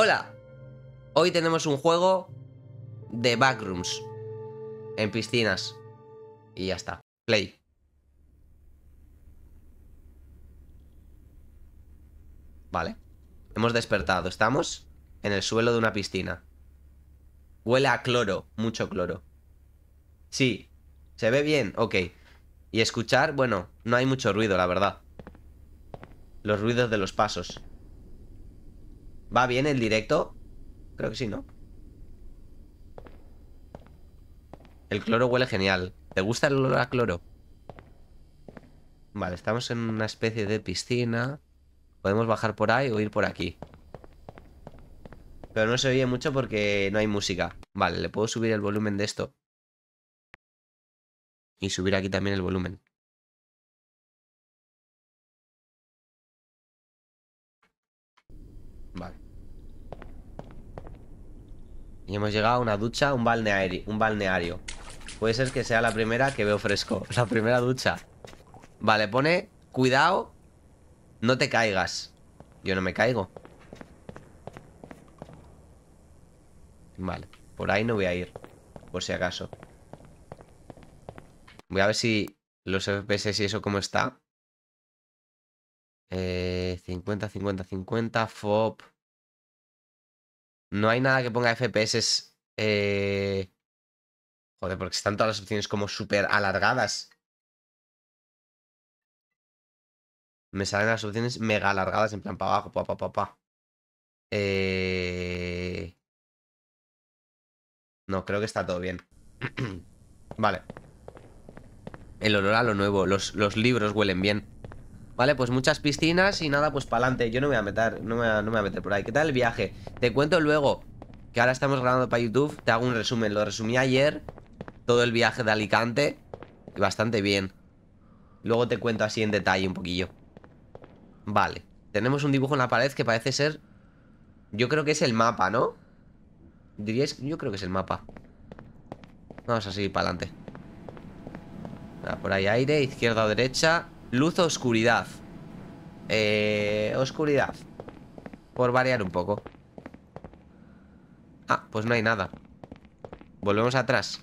Hola, hoy tenemos un juego de backrooms en piscinas y ya está. Play. Vale. Hemos despertado. Estamos en el suelo de una piscina. Huele a cloro, mucho cloro. Sí. ¿Se ve bien? Ok. Y escuchar, bueno, no hay mucho ruido, la verdad. Los ruidos de los pasos. ¿Va bien el directo? Creo que sí, ¿no? El cloro huele genial. ¿Te gusta el olor a cloro? Vale, estamos en una especie de piscina. Podemos bajar por ahí o ir por aquí. Pero no se oye mucho porque no hay música. Vale, le puedo subir el volumen de esto. Y subir aquí también el volumen. Vale. Y hemos llegado a una ducha, un balneario, un balneario. Puede ser que sea la primera que veo fresco. La primera ducha. Vale, pone, cuidado, no te caigas. Yo no me caigo. Vale, por ahí no voy a ir. Por si acaso. Voy a ver si los FPS y eso cómo está. Eh, 50, 50, 50, FOB. No hay nada que ponga FPS. Eh... Joder, porque están todas las opciones como súper alargadas. Me salen las opciones mega alargadas en plan para abajo, pa, pa, pa, pa. Eh... No, creo que está todo bien. vale. El olor a lo nuevo. Los, los libros huelen bien. Vale, pues muchas piscinas y nada, pues para adelante. Yo no me voy a meter, no me, no me voy a meter por ahí. ¿Qué tal el viaje? Te cuento luego que ahora estamos grabando para YouTube. Te hago un resumen. Lo resumí ayer. Todo el viaje de Alicante. Y bastante bien. Luego te cuento así en detalle un poquillo. Vale. Tenemos un dibujo en la pared que parece ser... Yo creo que es el mapa, ¿no? Diríais... Yo creo que es el mapa. Vamos a seguir para adelante. Por ahí aire, izquierda o derecha. Luz o oscuridad. Eh, oscuridad. Por variar un poco. Ah, pues no hay nada. Volvemos atrás.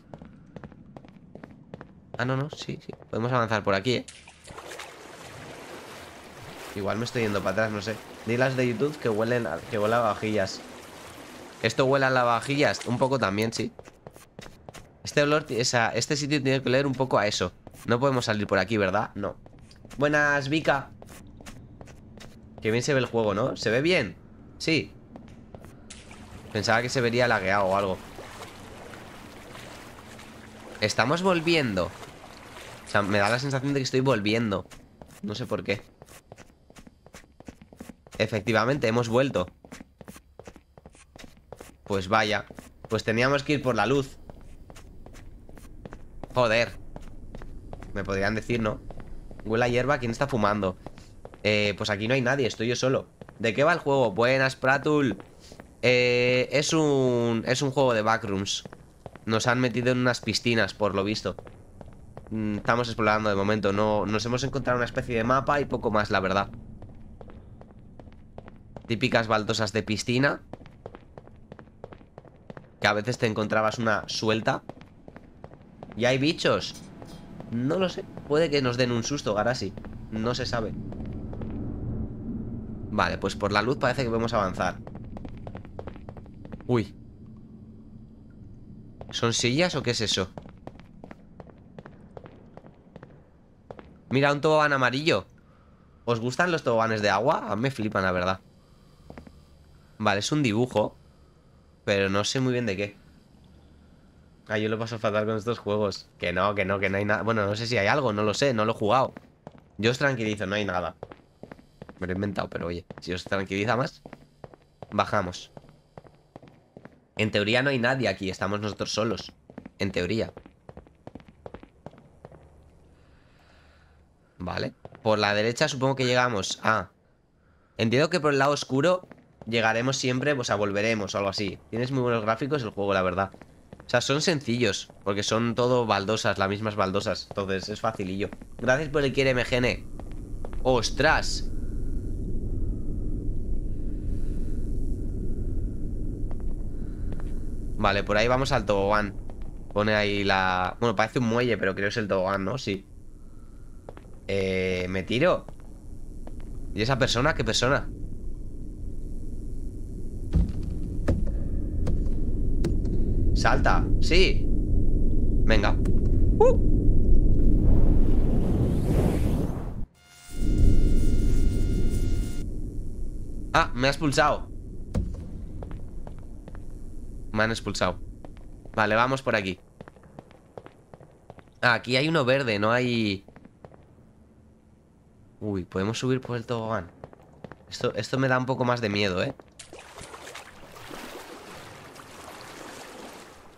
Ah, no, no, sí, sí. Podemos avanzar por aquí, ¿eh? Igual me estoy yendo para atrás, no sé. Di las de YouTube que huelen a, que huele a vajillas. ¿Esto huele a lavavajillas? Un poco también, sí. Este olor, esa, este sitio tiene que oler un poco a eso. No podemos salir por aquí, ¿verdad? No. Buenas, Vika. Qué bien se ve el juego, ¿no? ¿Se ve bien? Sí. Pensaba que se vería lagueado o algo. Estamos volviendo. O sea, me da la sensación de que estoy volviendo. No sé por qué. Efectivamente, hemos vuelto. Pues vaya. Pues teníamos que ir por la luz. Joder. Me podrían decir, ¿no? Huele a hierba, ¿quién está fumando? Eh, pues aquí no hay nadie, estoy yo solo. ¿De qué va el juego? Buenas, Pratul. Eh, es un... Es un juego de backrooms. Nos han metido en unas piscinas, por lo visto. Mm, estamos explorando de momento. No, nos hemos encontrado una especie de mapa y poco más, la verdad. Típicas baldosas de piscina. Que a veces te encontrabas una suelta. ¿Y hay bichos? No lo sé. Puede que nos den un susto, Garasi. No se sabe. Vale, pues por la luz parece que podemos avanzar. Uy. ¿Son sillas o qué es eso? Mira, un tobogán amarillo. ¿Os gustan los toboganes de agua? A mí me flipan, la verdad. Vale, es un dibujo. Pero no sé muy bien de qué. Ah, yo lo paso fatal con estos juegos. Que no, que no, que no hay nada. Bueno, no sé si hay algo, no lo sé, no lo he jugado. Yo os tranquilizo, no hay nada. Me lo he inventado, pero oye, si os tranquiliza más, bajamos. En teoría no hay nadie aquí, estamos nosotros solos. En teoría. Vale. Por la derecha supongo que llegamos a... Entiendo que por el lado oscuro llegaremos siempre, pues a volveremos o algo así. Tienes muy buenos gráficos el juego, la verdad. O sea, son sencillos, porque son todo baldosas, las mismas baldosas. Entonces, es facilillo. Gracias por el quiere MGN. ¡Ostras! Vale, por ahí vamos al tobogán. Pone ahí la... Bueno, parece un muelle, pero creo que es el tobogán, ¿no? Sí. Eh... ¿Me tiro? ¿Y esa persona? ¿Qué persona? Salta, sí. Venga. Uh. Ah, me ha expulsado. Me han expulsado. Vale, vamos por aquí. Ah, Aquí hay uno verde, no hay... Uy, podemos subir por el tobogán esto, esto me da un poco más de miedo, ¿eh?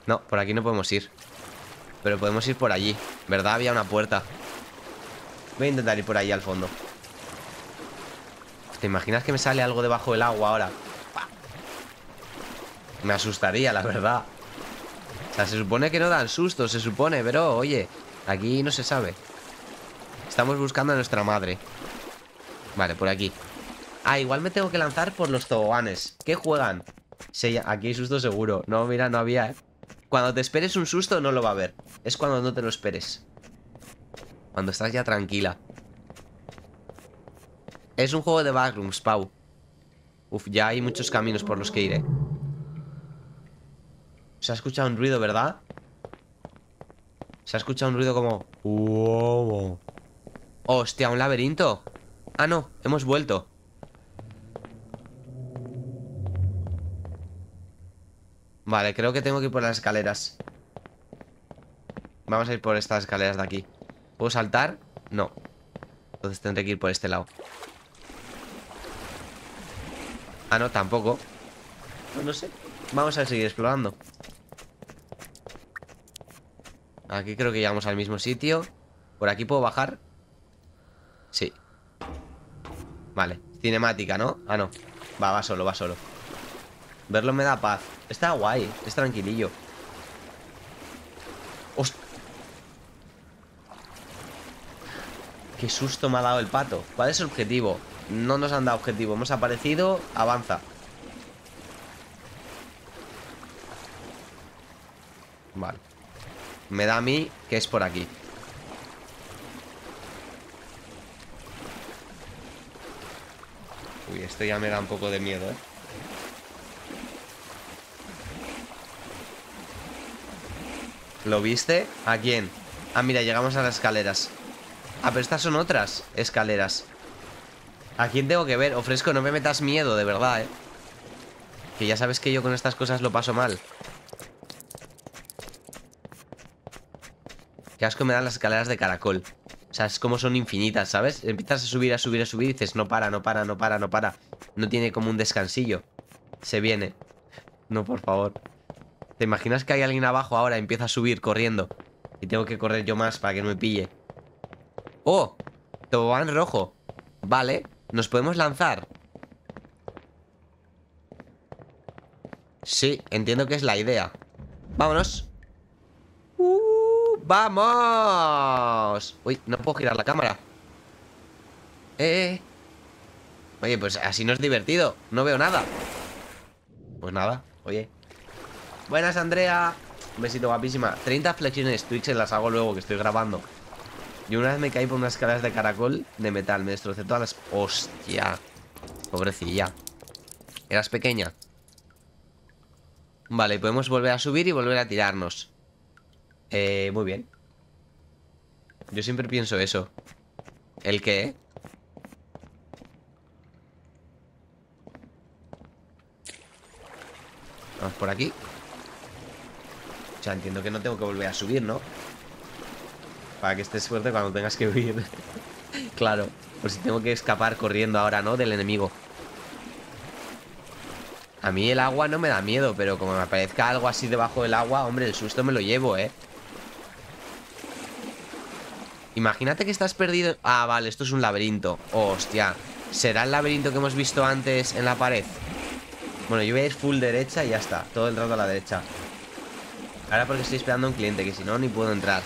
No, por aquí no podemos ir. Pero podemos ir por allí. ¿Verdad? Había una puerta. Voy a intentar ir por ahí al fondo. ¿Te imaginas que me sale algo debajo del agua ahora? Me asustaría, la verdad. O sea, se supone que no dan susto Se supone, pero oye Aquí no se sabe. Estamos buscando a nuestra madre. Vale, por aquí. Ah, igual me tengo que lanzar por los toboganes ¿Qué juegan? Sí, aquí hay susto seguro. No, mira, no había, ¿eh? Cuando te esperes un susto no lo va a haber Es cuando no te lo esperes Cuando estás ya tranquila es un juego de backrooms, Pau. Uf, ya hay muchos caminos por los que iré. Se ha escuchado un ruido, ¿verdad? Se ha escuchado un ruido como... Hostia, un laberinto. Ah, no, hemos vuelto. Vale, creo que tengo que ir por las escaleras. Vamos a ir por estas escaleras de aquí. ¿Puedo saltar? No. Entonces tendré que ir por este lado. Ah, no, tampoco No sé Vamos a seguir explorando Aquí creo que llegamos al mismo sitio ¿Por aquí puedo bajar? Sí Vale, cinemática, ¿no? Ah, no Va, va solo, va solo Verlo me da paz Está guay, es tranquilillo ¡Hostia! Qué susto me ha dado el pato ¿Cuál es el objetivo? No nos han dado objetivo Hemos aparecido, avanza Vale Me da a mí que es por aquí Uy, esto ya me da un poco de miedo, ¿eh? ¿Lo viste? ¿A quién? Ah, mira, llegamos a las escaleras Ah, pero estas son otras escaleras ¿A quién tengo que ver? Ofrezco, no me metas miedo, de verdad, ¿eh? Que ya sabes que yo con estas cosas lo paso mal Qué asco me dan las escaleras de caracol O sea, es como son infinitas, ¿sabes? Empiezas a subir, a subir, a subir y dices No para, no para, no para, no para No tiene como un descansillo Se viene No, por favor ¿Te imaginas que hay alguien abajo ahora empieza a subir corriendo? Y tengo que correr yo más para que no me pille. ¡Oh! Tobogán rojo. Vale ¿Nos podemos lanzar? Sí, entiendo que es la idea. Vámonos. Uh, ¡Vamos! Uy, no puedo girar la cámara. Eh. Oye, pues así no es divertido. No veo nada. Pues nada, oye Buenas, Andrea Un besito guapísima 30 flexiones Twitch las hago luego que estoy grabando y una vez me caí por unas escaleras de caracol de metal. Me destrocé todas las... ¡Hostia! Pobrecilla. ¿Eras pequeña? Vale, podemos volver a subir y volver a tirarnos. Eh, muy bien. Yo siempre pienso eso. ¿El qué? Vamos por aquí. Sea, entiendo que no tengo que volver a subir, ¿no? Para que estés fuerte cuando tengas que huir Claro Por si tengo que escapar corriendo ahora, ¿no? Del enemigo A mí el agua no me da miedo Pero como me aparezca algo así debajo del agua Hombre, el susto me lo llevo, ¿eh? Imagínate que estás perdido Ah, vale, esto es un laberinto Hostia ¿Será el laberinto que hemos visto antes en la pared? Bueno, yo voy a ir full derecha y ya está Todo el rato a la derecha Ahora porque estoy esperando a un cliente Que si no, ni puedo entrar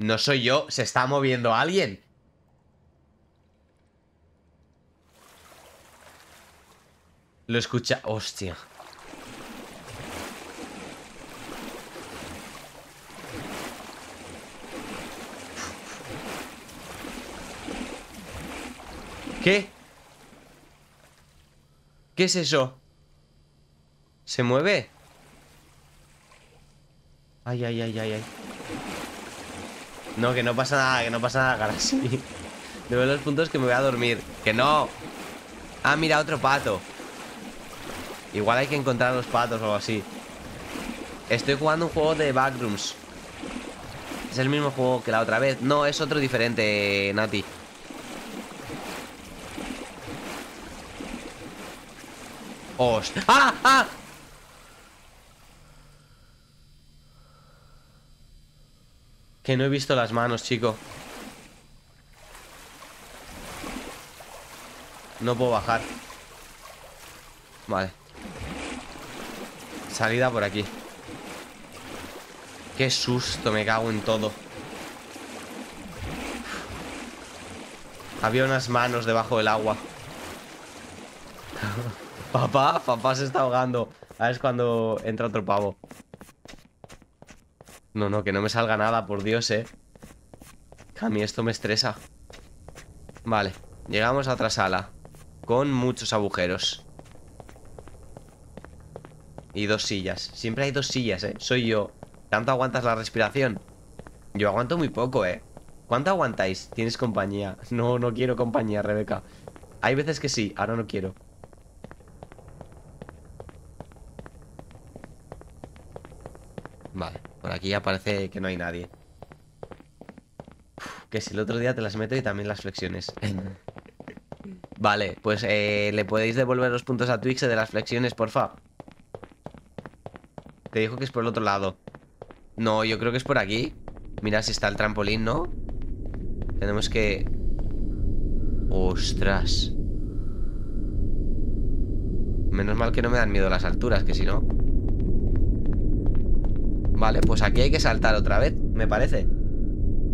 No soy yo, se está moviendo alguien. Lo escucha... Hostia. ¿Qué? ¿Qué es eso? ¿Se mueve? Ay, ay, ay, ay, ay. No, que no pasa nada, que no pasa nada, cara. Sí. veo los puntos que me voy a dormir. Que no. Ah, mira, otro pato. Igual hay que encontrar los patos o algo así. Estoy jugando un juego de Backrooms. Es el mismo juego que la otra vez. No, es otro diferente, Nati. ¡Ah! ¡Ah! Que no he visto las manos, chico. No puedo bajar. Vale. Salida por aquí. Qué susto, me cago en todo. Había unas manos debajo del agua. Papá, papá se está ahogando. A ver, es cuando entra otro pavo. No, no, que no me salga nada, por Dios, eh. a mí esto me estresa. Vale, llegamos a otra sala. Con muchos agujeros. Y dos sillas. Siempre hay dos sillas, eh. Soy yo. ¿Tanto aguantas la respiración? Yo aguanto muy poco, eh. ¿Cuánto aguantáis? ¿Tienes compañía? No, no quiero compañía, Rebeca. Hay veces que sí, ahora no quiero. Vale, por aquí ya parece que no hay nadie. Que si el otro día te las meto y también las flexiones. Vale, pues eh, ¿le podéis devolver los puntos a Twix de las flexiones, porfa? Te dijo que es por el otro lado. No, yo creo que es por aquí. Mira si está el trampolín, ¿no? Tenemos que... Ostras. Menos mal que no me dan miedo las alturas, que si no... Vale, pues aquí hay que saltar otra vez, me parece.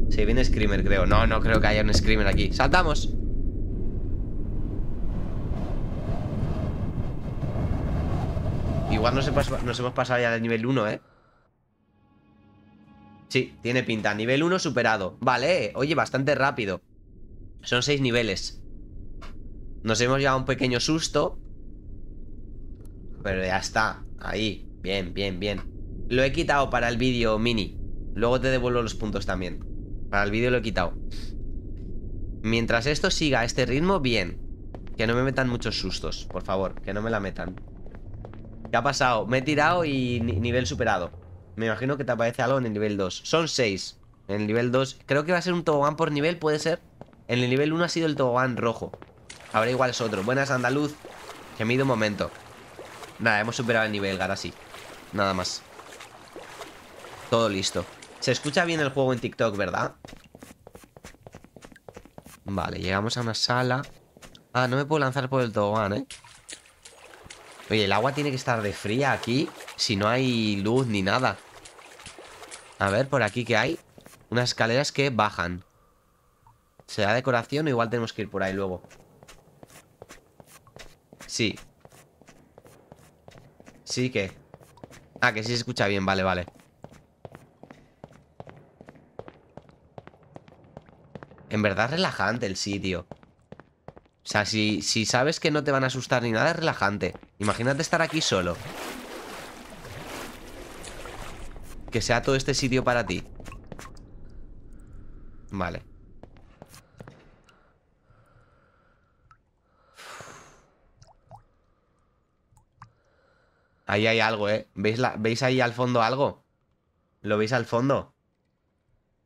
Si viene Screamer, creo. No, no creo que haya un Screamer aquí. ¡Saltamos! Igual nos, nos hemos pasado ya del nivel 1, ¿eh? Sí, tiene pinta. Nivel 1 superado. Vale, oye, bastante rápido. Son 6 niveles. Nos hemos llevado un pequeño susto. Pero ya está. Ahí, bien, bien, bien lo he quitado para el vídeo mini. Luego te devuelvo los puntos también. Para el vídeo lo he quitado. Mientras esto siga a este ritmo, bien. Que no me metan muchos sustos, por favor. Que no me la metan. ¿Qué ha pasado? Me he tirado y nivel superado. Me imagino que te aparece algo en el nivel 2. Son 6. En el nivel 2. Creo que va a ser un tobogán por nivel, puede ser. En el nivel 1 ha sido el tobogán rojo. Ahora igual es otro. Buenas, andaluz. Que me un momento. Nada, hemos superado el nivel, sí Nada más. Todo listo Se escucha bien el juego en TikTok, ¿verdad? Vale, llegamos a una sala Ah, no me puedo lanzar por el tobogán, ¿eh? Oye, el agua tiene que estar de fría aquí Si no hay luz ni nada A ver, por aquí ¿qué hay? Unas escaleras que bajan ¿Será decoración o igual tenemos que ir por ahí luego? Sí Sí que Ah, que sí se escucha bien, vale, vale En verdad es relajante el sitio. O sea, si, si sabes que no te van a asustar ni nada, es relajante. Imagínate estar aquí solo. Que sea todo este sitio para ti. Vale. Ahí hay algo, ¿eh? ¿Veis, la, ¿Veis ahí al fondo algo? ¿Lo veis al fondo?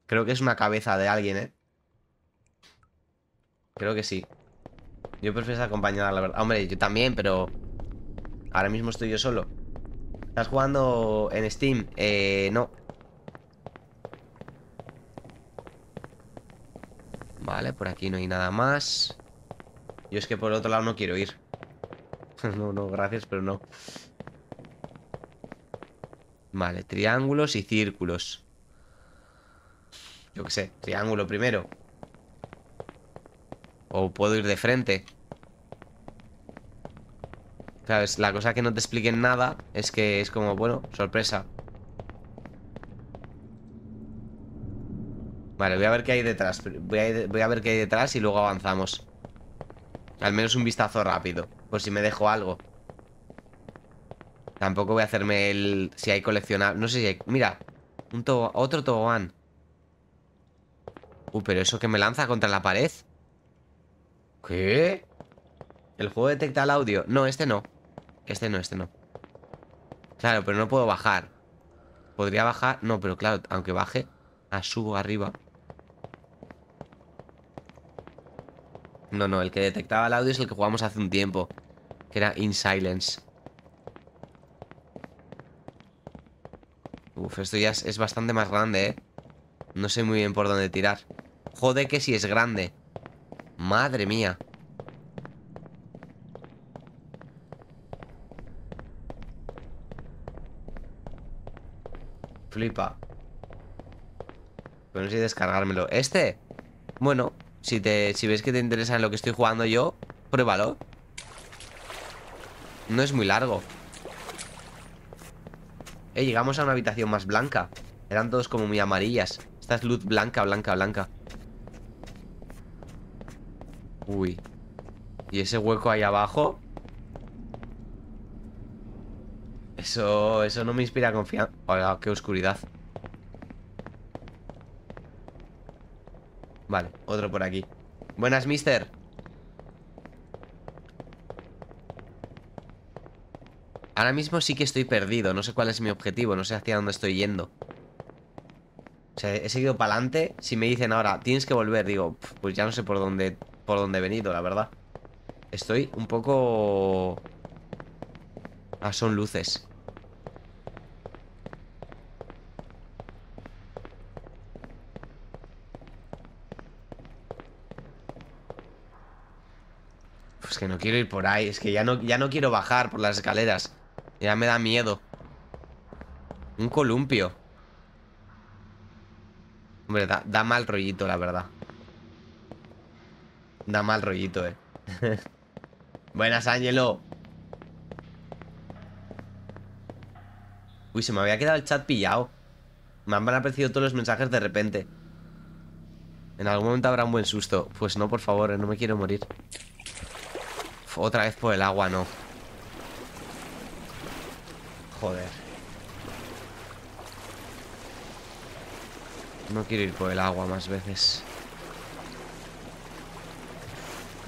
Creo que es una cabeza de alguien, ¿eh? Creo que sí. Yo prefiero estar acompañada, la verdad. Hombre, yo también, pero... Ahora mismo estoy yo solo. ¿Estás jugando en Steam? Eh, no. Vale, por aquí no hay nada más. Yo es que por el otro lado no quiero ir. no, no, gracias, pero no. Vale, triángulos y círculos. Yo qué sé, triángulo primero. O puedo ir de frente. ¿Sabes? La cosa que no te expliquen nada es que es como, bueno, sorpresa. Vale, voy a ver qué hay detrás. Voy a, ver qué hay detrás y luego avanzamos. Al menos un vistazo rápido. Por si me dejo algo. Tampoco voy a hacerme el... Si hay coleccionar... No sé si hay... Mira. Un Otro tobogán. Uh, pero eso que me lanza contra la pared. ¿Qué? ¿El juego detecta el audio? No, este no. Este no, este no. Claro, pero no puedo bajar. Podría bajar... No, pero claro, aunque baje... Ah, subo arriba. No, no, el que detectaba el audio es el que jugamos hace un tiempo. Que era In Silence. Uf, esto ya es, bastante más grande, ¿eh? No sé muy bien por dónde tirar. Joder que si es grande. Madre mía. Flipa. Pero no descargármelo. ¿Este? Bueno, si, te, si ves que te interesa en lo que estoy jugando yo, pruébalo. No es muy largo. Eh, llegamos a una habitación más blanca. Eran todos como muy amarillas. Esta es luz blanca, blanca, blanca. Uy. ¿Y ese hueco ahí abajo? Eso, eso no me inspira confianza. Oiga, qué oscuridad. Vale, otro por aquí. Buenas, mister. Ahora mismo sí que estoy perdido. No sé cuál es mi objetivo. No sé hacia dónde estoy yendo. O sea, he seguido para adelante. Si me dicen ahora, tienes que volver, digo, pues ya no sé por dónde, por dónde he venido, la verdad. Estoy un poco... Ah, son luces. Pues que no quiero ir por ahí. Es que ya no, ya no quiero bajar por las escaleras. Ya me da miedo. Un columpio. Hombre, da, mal rollito, la verdad. Da mal rollito, eh. Buenas, Ángelo. Uy, se me había quedado el chat pillado. Me han aparecido todos los mensajes de repente. En algún momento habrá un buen susto. Pues no, por favor, eh, no me quiero morir. otra vez por el agua, no. Joder. No quiero ir por el agua más veces.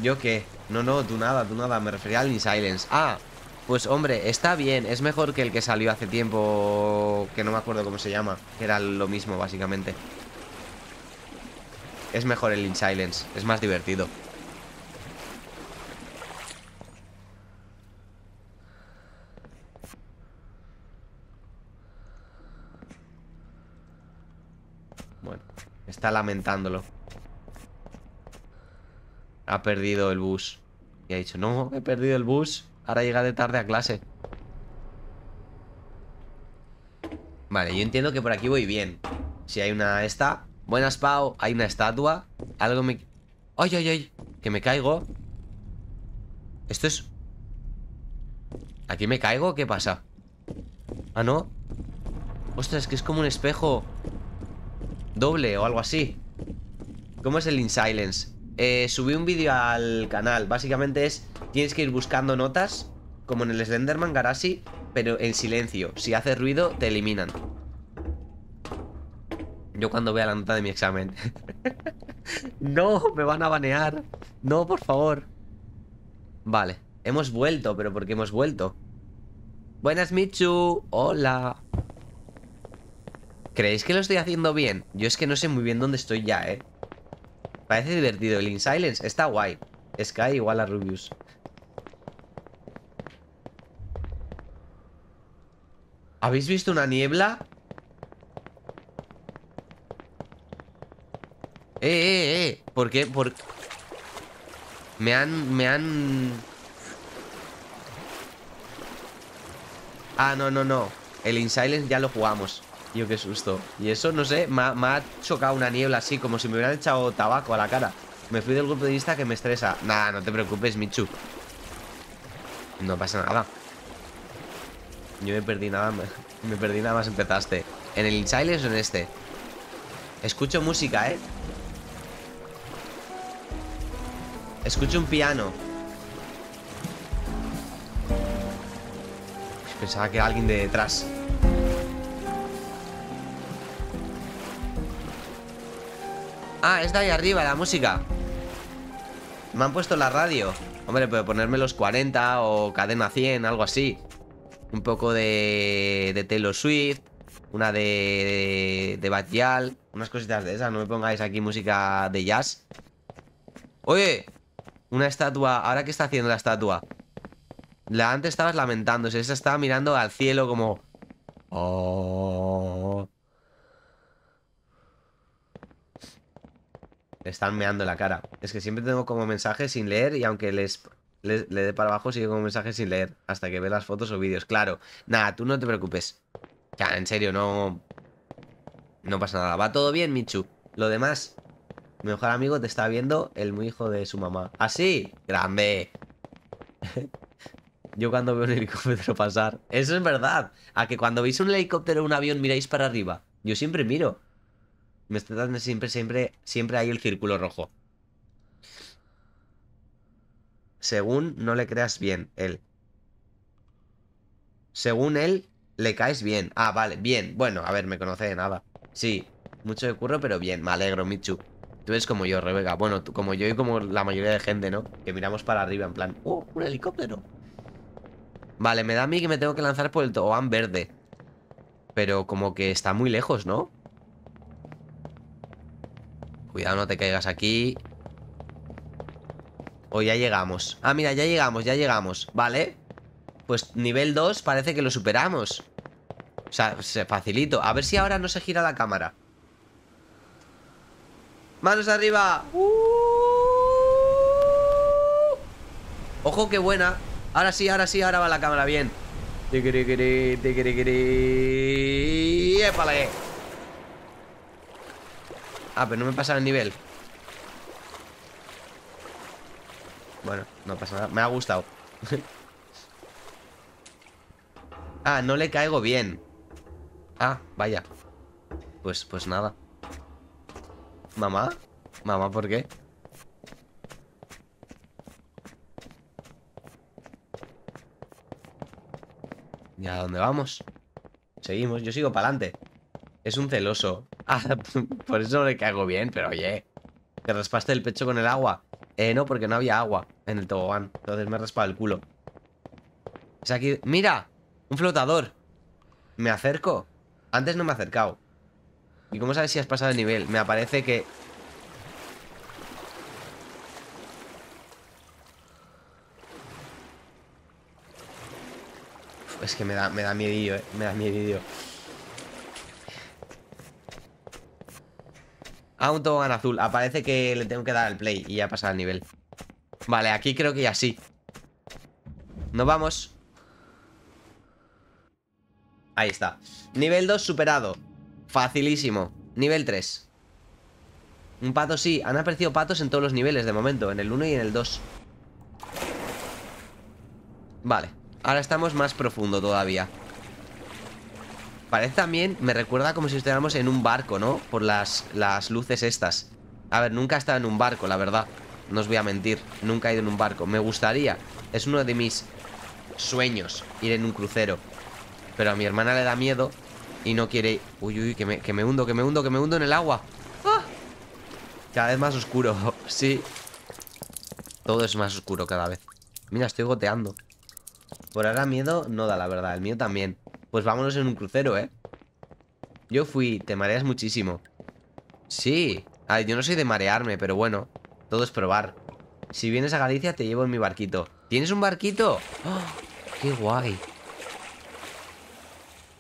¿Yo qué? No, no, tú nada, tú nada. Me refería al Silence. Ah, pues hombre, está bien. Es mejor que el que salió hace tiempo... Que no me acuerdo cómo se llama. Que era lo mismo, básicamente. Es mejor el In Silence. Es más divertido. Está lamentándolo. Ha perdido el bus. Y ha dicho, no, he perdido el bus. Ahora llega de tarde a clase. Vale, yo entiendo que por aquí voy bien. Si hay una esta. Buenas, Pau. Hay una estatua. Algo me... ¡Ay, ay, ay! Que me caigo. Esto es... ¿Aquí me caigo? ¿Qué pasa? Ah, ¿no? Ostras, que es como un espejo Doble o algo así ¿Cómo es el In Silence? Eh, subí un vídeo al canal. Básicamente es, tienes que ir buscando notas Como en el Slenderman Garashi Pero en silencio, si hace ruido te eliminan. Yo cuando vea la nota de mi examen. No, me van a banear. No, por favor. Vale, hemos vuelto, pero ¿por qué hemos vuelto? Buenas Michu, hola. ¿Creéis que lo estoy haciendo bien? Yo es que no sé muy bien dónde estoy ya, ¿eh? Parece divertido. El In Silence está guay. Sky igual a Rubius. ¿Habéis visto una niebla? Eh, eh, eh. ¿Por qué? Por... Me han... Me han... Ah, no, no, no. El In Silence ya lo jugamos. Yo qué susto. Y eso, no sé, me ha, me ha chocado una niebla así, como si me hubieran echado tabaco a la cara. Me fui del grupo de vista que me estresa. Nada, no te preocupes, Michu. No pasa nada. Yo me perdí nada más. Me perdí nada más empezaste. ¿En el Insiles o en este? Escucho música, ¿eh? Escucho un piano. Pensaba que era alguien de detrás. Ah, es de ahí arriba la música. Me han puesto la radio. Hombre, puedo ponerme los 40 o cadena 100, algo así. Un poco de, de Taylor Swift. Una de, de, de. Unas cositas de esas. No me pongáis aquí música de jazz. Oye, una estatua. ¿Ahora qué está haciendo la estatua? La antes estabas lamentándose. Esa estaba mirando al cielo como... Oh... Están meando la cara. Es que siempre tengo como mensajes sin leer y aunque les, le dé para abajo sigue como mensajes sin leer hasta que ve las fotos o vídeos. Claro. Nada, tú no te preocupes. Ya, en serio, no... No pasa nada. Va todo bien, Michu. Lo demás, mi mejor amigo te está viendo el muy hijo de su mamá. ¿Así? ¿Ah, Grande. Yo cuando veo un helicóptero pasar. Eso es verdad. A que cuando veis un helicóptero o un avión miráis para arriba. Yo siempre miro. Me está dando siempre, siempre, siempre hay el círculo rojo. Según no le creas bien, él. Según él, le caes bien. Ah, vale, bien. Bueno, a ver, me conoce de nada. Sí, mucho de curro, pero bien. Me alegro, Michu. Tú eres como yo, Rebeca. Bueno, como yo y como la mayoría de gente, ¿no? Que miramos para arriba en plan, ¡oh, un helicóptero! Vale, me da a mí que me tengo que lanzar por el tobogán verde. Pero como que está muy lejos, ¿no? Cuidado, no te caigas aquí. O ya llegamos. Ah, mira, ya llegamos, ya llegamos. Vale. Pues nivel 2 parece que lo superamos. O sea, se facilito. A ver si ahora no se gira la cámara. ¡Manos arriba! ¡Uh! Ojo, qué buena. Ahora sí, ahora sí, ahora va la cámara bien. ¡Épale! Ah, pero no me pasa el nivel. Bueno, no pasa nada. Me ha gustado. ah, no le caigo bien. Ah, vaya. Pues, pues nada. ¿Mamá? ¿Mamá por qué? ¿Y a dónde vamos? Seguimos, yo sigo para adelante Es un celoso Ah, por eso no le caigo bien, pero oye ¿Te raspaste el pecho con el agua? Eh, no, porque no había agua en el tobogán Entonces me he raspado el culo Es aquí... ¡Mira! Un flotador Me acerco Antes no me he acercado ¿Y cómo sabes si has pasado el nivel? Me aparece que... es que me da, me da miedillo, eh. Me da miedillo. Ah, un tobogán azul. Aparece que le tengo que dar al play y ya pasa el nivel. Vale, aquí creo que ya sí. Nos vamos. Ahí está. Nivel 2 superado. Facilísimo. Nivel 3. Un pato sí. Han aparecido patos en todos los niveles de momento. En el 1 y en el 2. Vale. Ahora estamos más profundo todavía. Parece también, me recuerda como si estuviéramos en un barco, ¿no? Por las, las luces estas. A ver, nunca he estado en un barco, la verdad. No os voy a mentir, nunca he ido en un barco. Me gustaría, es uno de mis sueños Ir en un crucero. Pero a mi hermana le da miedo Y no quiere... Uy, uy, que me, que me hundo, que me hundo, que me hundo en el agua. ¡Ah! Cada vez más oscuro, sí. Todo es más oscuro cada vez. Mira, estoy goteando. Por ahora miedo no da, la verdad El mío también pues vámonos en un crucero, ¿eh? Yo fui, te mareas muchísimo Sí Ay, yo no soy de marearme, pero bueno Todo es probar Si vienes a Galicia te llevo en mi barquito ¿Tienes un barquito? ¡Oh! ¡Qué guay!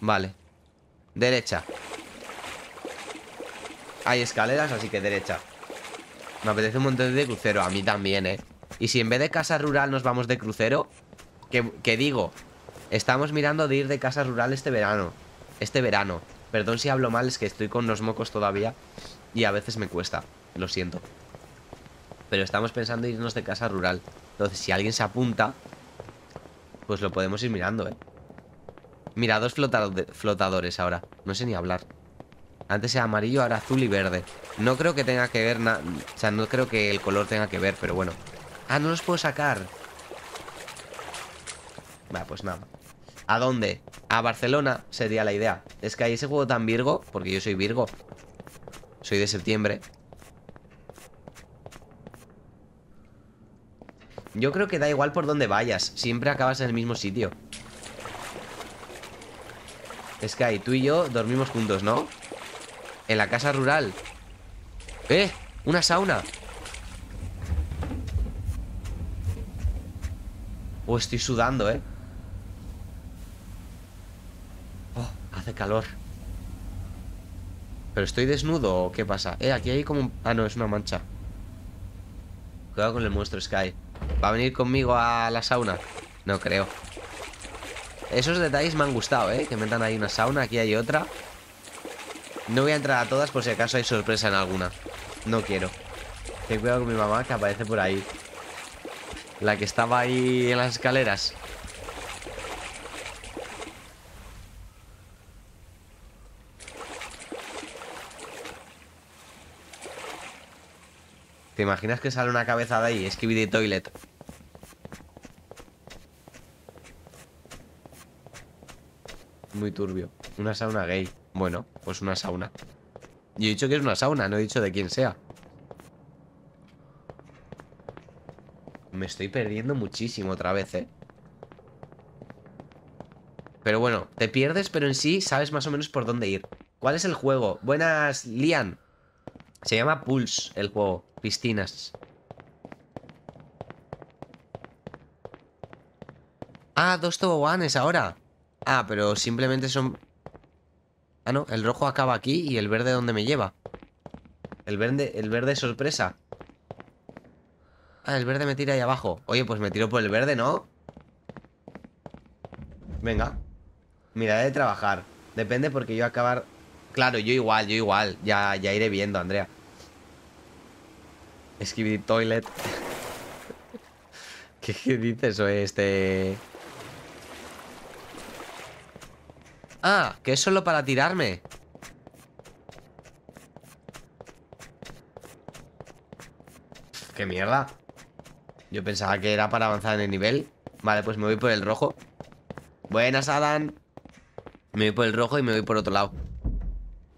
Vale Derecha Hay escaleras, así que derecha Me apetece un montón de crucero A mí también, ¿eh? Y si en vez de casa rural nos vamos de crucero ¿Qué, qué digo? Estamos mirando de ir de casa rural este verano. Este verano. Perdón si hablo mal, es que estoy con los mocos todavía y a veces me cuesta, lo siento. Pero estamos pensando en irnos de casa rural. Entonces, si alguien se apunta, pues lo podemos ir mirando, ¿eh? Mira, dos flotadores ahora. No sé ni hablar. Antes era amarillo, ahora azul y verde. No creo que tenga que ver nada. O sea, no creo que el color tenga que ver, pero bueno. Ah, no los puedo sacar. Va, pues nada. ¿A dónde? A Barcelona sería la idea. Es que hay ese juego tan Virgo, porque yo soy Virgo. Soy de septiembre. Yo creo que da igual por dónde vayas. Siempre acabas en el mismo sitio. Sky, tú y yo dormimos juntos, ¿no? En la casa rural ¡Eh! ¡Una sauna! Oh, estoy sudando, ¿eh? Oh, hace calor. ¿Pero estoy desnudo o qué pasa? Eh, aquí hay como un... Ah, no, es una mancha. Cuidado con el monstruo Sky. ¿Va a venir conmigo a la sauna? No creo. Esos detalles me han gustado, ¿eh? Que metan ahí una sauna, aquí hay otra. No voy a entrar a todas por si acaso hay sorpresa en alguna. No quiero. Ten cuidado con mi mamá que aparece por ahí. La que estaba ahí en las escaleras ¿Te imaginas que sale una cabeza de ahí? de Toilet. Muy turbio. Una sauna gay. Bueno, pues una sauna. Yo he dicho que es una sauna, no he dicho de quién sea. Me estoy perdiendo muchísimo otra vez, ¿eh? Pero bueno, te pierdes, pero en sí sabes más o menos por dónde ir. ¿Cuál es el juego? Buenas, Lian. Se llama Pulse el juego. Piscinas. Ah, dos toboganes ahora. Ah, pero simplemente son... Ah, no, el rojo acaba aquí y el verde ¿dónde me lleva? El verde, el verde sorpresa. Ah, el verde me tira ahí abajo. Oye, pues me tiro por el verde, ¿no? Venga. Mira, de trabajar. Depende porque yo acabar... Claro, yo igual, yo igual. Ya, ya iré viendo, Andrea. Escribir toilet. ¿Qué, ¿Qué dices o este? Ah, que es solo para tirarme. ¡Qué mierda! Yo pensaba que era para avanzar en el nivel. Vale, pues me voy por el rojo. Buenas, Adam. Me voy por el rojo y me voy por otro lado.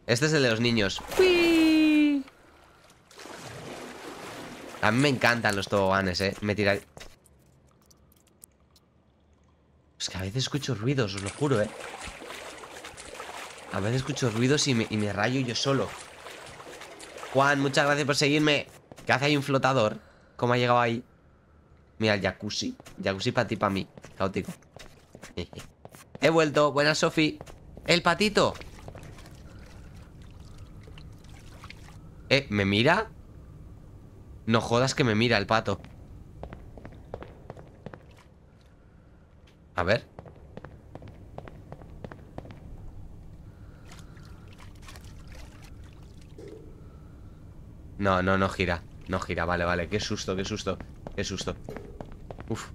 Este es el de los niños. A mí me encantan los toboganes, eh. Me tiraré... Es que a veces escucho ruidos, os lo juro, eh. A veces escucho ruidos y me, y me rayo yo solo. Juan, muchas gracias por seguirme. ¿Qué hace ahí un flotador? ¿Cómo ha llegado ahí? Mira, el jacuzzi. Jacuzzi para ti, para mí. Caótico. He vuelto. Buenas, Sofi. El patito. Eh, ¿me mira? No jodas que me mira el pato. A ver. No, no, no gira. No gira, vale, vale. Qué susto, qué susto. Qué susto. Uf.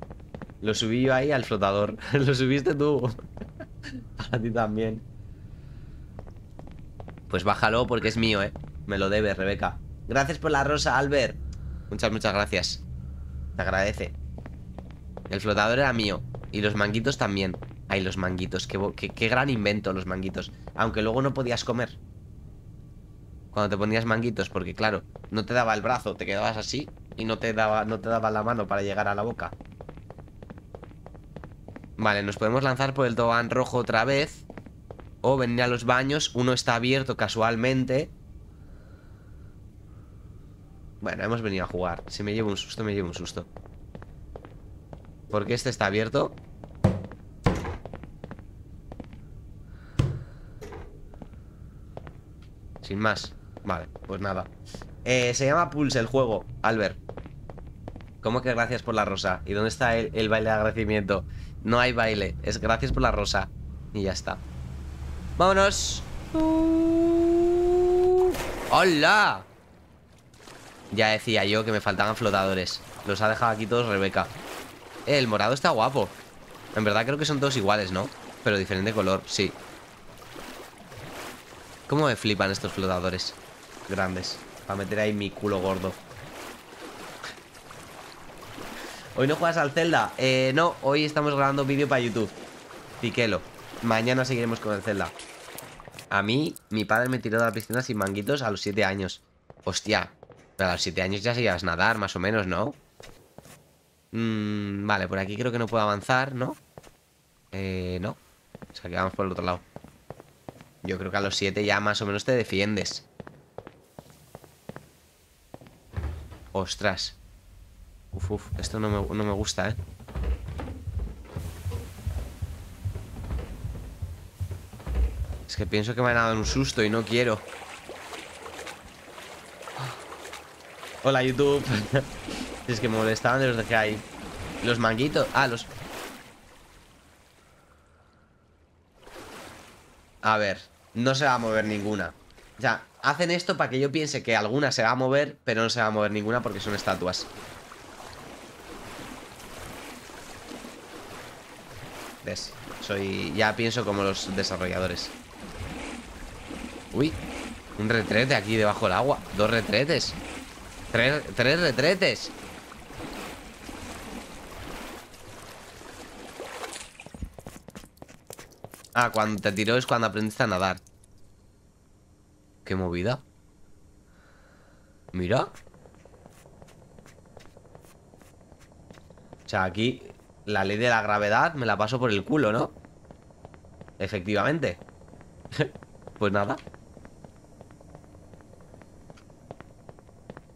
Lo subí yo ahí al flotador. Lo subiste tú. Para ti también. Pues bájalo porque es mío, eh. Me lo debe, Rebeca. Gracias por la rosa, Albert. Muchas, muchas gracias. Te agradece. El flotador era mío. Y los manguitos también. Ay, los manguitos. Qué, qué, gran invento los manguitos. Aunque luego no podías comer. Cuando te ponías manguitos. Porque claro, no te daba el brazo. Te quedabas así. Y no te daba, no te la mano para llegar a la boca. Vale, nos podemos lanzar por el tobogán rojo otra vez. O venir a los baños. Uno está abierto casualmente. Bueno, hemos venido a jugar. Si me llevo un susto, me llevo un susto. Porque este está abierto Sin más. Vale, pues nada. Eh, Se llama Pulse el juego, Albert. ¿Cómo que gracias por la rosa? ¿Y dónde está el, el baile de agradecimiento? No hay baile, es gracias por la rosa. Y ya está. Vámonos ¡Hola! Ya decía yo que me faltaban flotadores. Los ha dejado aquí todos Rebeca. Eh, el morado está guapo. En verdad creo que son todos iguales, ¿no? Pero diferente color, sí. ¿Cómo me flipan estos flotadores? Grandes. Para meter ahí mi culo gordo. ¿Hoy no juegas al Zelda? Eh, no, hoy estamos grabando vídeo para YouTube. Piquelo. Mañana seguiremos con el Zelda. A mí, mi padre me tiró de la piscina sin manguitos a los 7 años. Hostia. A los 7 años ya sabías nadar, más o menos, ¿no? Mm, vale, por aquí creo que no puedo avanzar, ¿no? Eh, no. O sea, que vamos por el otro lado. Yo creo que a los 7 ya más o menos te defiendes. Ostras. Uf, uf, esto no me, no me gusta, ¿eh? Es que pienso que me han dado un susto y no quiero. Hola, YouTube. es que me molestaban los dejé ahí. Los manguitos. Ah, los... A ver, no se va a mover ninguna. O sea, hacen esto para que yo piense que alguna se va a mover, pero no se va a mover ninguna porque son estatuas. ¿Ves? Soy... Ya pienso como los desarrolladores. Uy, un retrete aquí debajo del agua. Dos retretes. Tres, tres retretes. Ah, cuando te tiró es cuando aprendiste a nadar. Qué movida. Mira. O sea, aquí la ley de la gravedad me la paso por el culo, ¿no? Efectivamente. pues nada.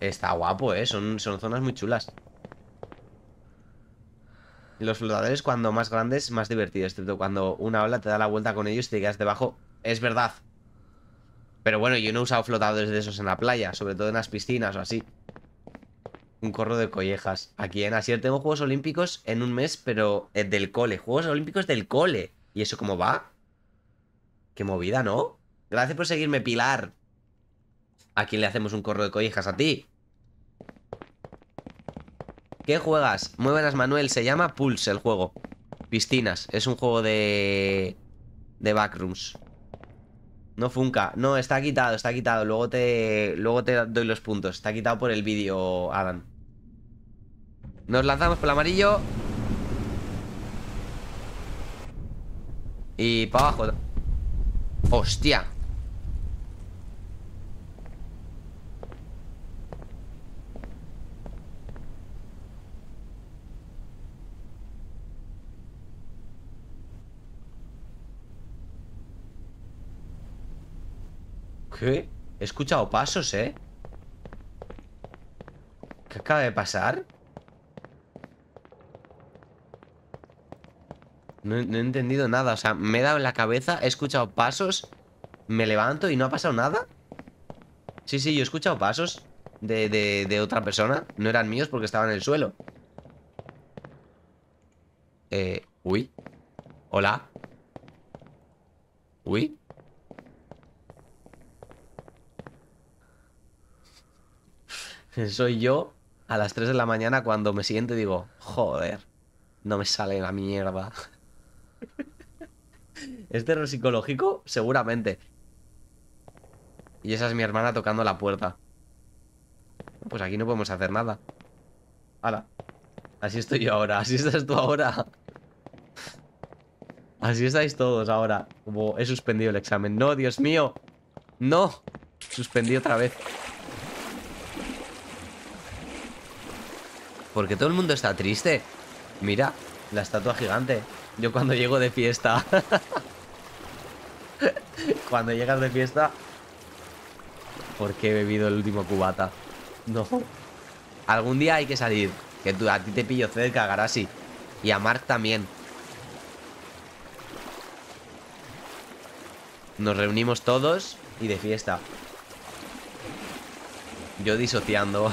Está guapo, ¿eh? Son, son zonas muy chulas. Los flotadores cuando más grandes, más divertidos. Excepto cuando una ola te da la vuelta con ellos y te quedas debajo. Es verdad. Pero bueno, yo no he usado flotadores de esos en la playa. Sobre todo en las piscinas o así. Un corro de collejas. Aquí en Asier tengo Juegos Olímpicos en un mes, pero eh, del cole. Juegos Olímpicos del cole. ¿Y eso cómo va? Qué movida, ¿no? Gracias por seguirme, Pilar. ¿A quién le hacemos un corro de collejas? ¿A ti? ¿Qué juegas? Muy buenas, Manuel. Se llama Pulse el juego. Piscinas. Es un juego de... De backrooms. No funca. No, está quitado, está quitado. Luego te... Luego te doy los puntos. Está quitado por el vídeo, Adam. Nos lanzamos por el amarillo. Y para abajo. Hostia. ¿Qué? He escuchado pasos, ¿eh? ¿Qué acaba de pasar? No, he entendido nada O sea, me he dado en la cabeza He escuchado pasos Me levanto y no ha pasado nada Sí, sí, yo he escuchado pasos de, de, de otra persona No eran míos porque estaban en el suelo Eh, uy Hola Uy Soy yo a las 3 de la mañana cuando me siento y digo, joder, no me sale la mierda. ¿Es terror psicológico? Seguramente. Y esa es mi hermana tocando la puerta. Pues aquí no podemos hacer nada. Hala. Así estoy yo ahora. Así estás tú ahora. Así estáis todos ahora. Como he suspendido el examen. No, Dios mío. No. Suspendí otra vez. Porque todo el mundo está triste. Mira, la estatua gigante. Yo cuando llego de fiesta. cuando llegas de fiesta. Porque he bebido el último cubata. No. Algún día hay que salir. Que tú, a ti te pillo cerca, Garasi. Y a Mark también. Nos reunimos todos y de fiesta. Yo disociando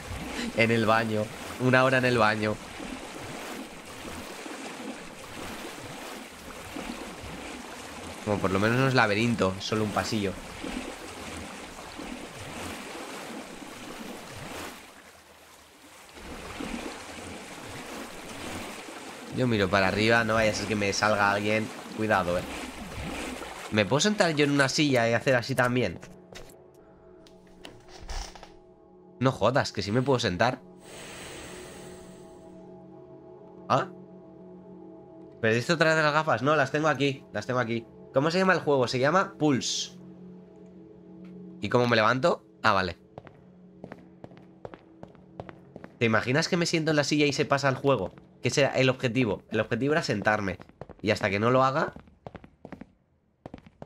en el baño. Una hora en el baño. Como por lo menos no es laberinto, solo un pasillo. Yo miro para arriba, no vaya a ser que me salga alguien. Cuidado, eh. ¿Me puedo sentar yo en una silla y hacer así también? No jodas, que sí me puedo sentar. ¿Ah? ¿Perdiste otra vez las gafas? No, las tengo aquí, las tengo aquí. ¿Cómo se llama el juego? Se llama Pulse. ¿Y cómo me levanto? Ah, vale. ¿Te imaginas que me siento en la silla y se pasa el juego? Que ese era el objetivo. El objetivo era sentarme. Y hasta que no lo haga...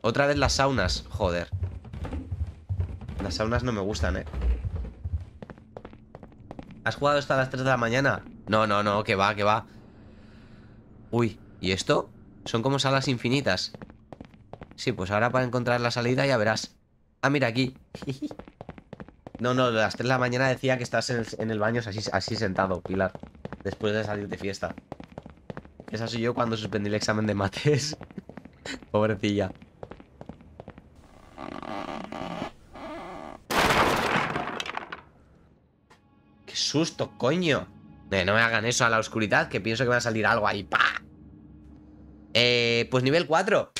Otra vez las saunas. Joder. Las saunas no me gustan, ¿eh? ¿Has jugado hasta las 3 de la mañana? No, no, no, que va, que va. Uy, ¿y esto? Son como salas infinitas. Sí, pues ahora para encontrar la salida ya verás. Ah, mira aquí. no, no, a las 3 de la mañana decía que estás en el, baño así, así sentado, Pilar después de salir de fiesta. Esa soy yo cuando suspendí el examen de mates. Pobrecilla. ¡Qué susto, coño! No me hagan eso a la oscuridad, que pienso que va a salir algo ahí. ¡Pa! Eh, pues nivel 4.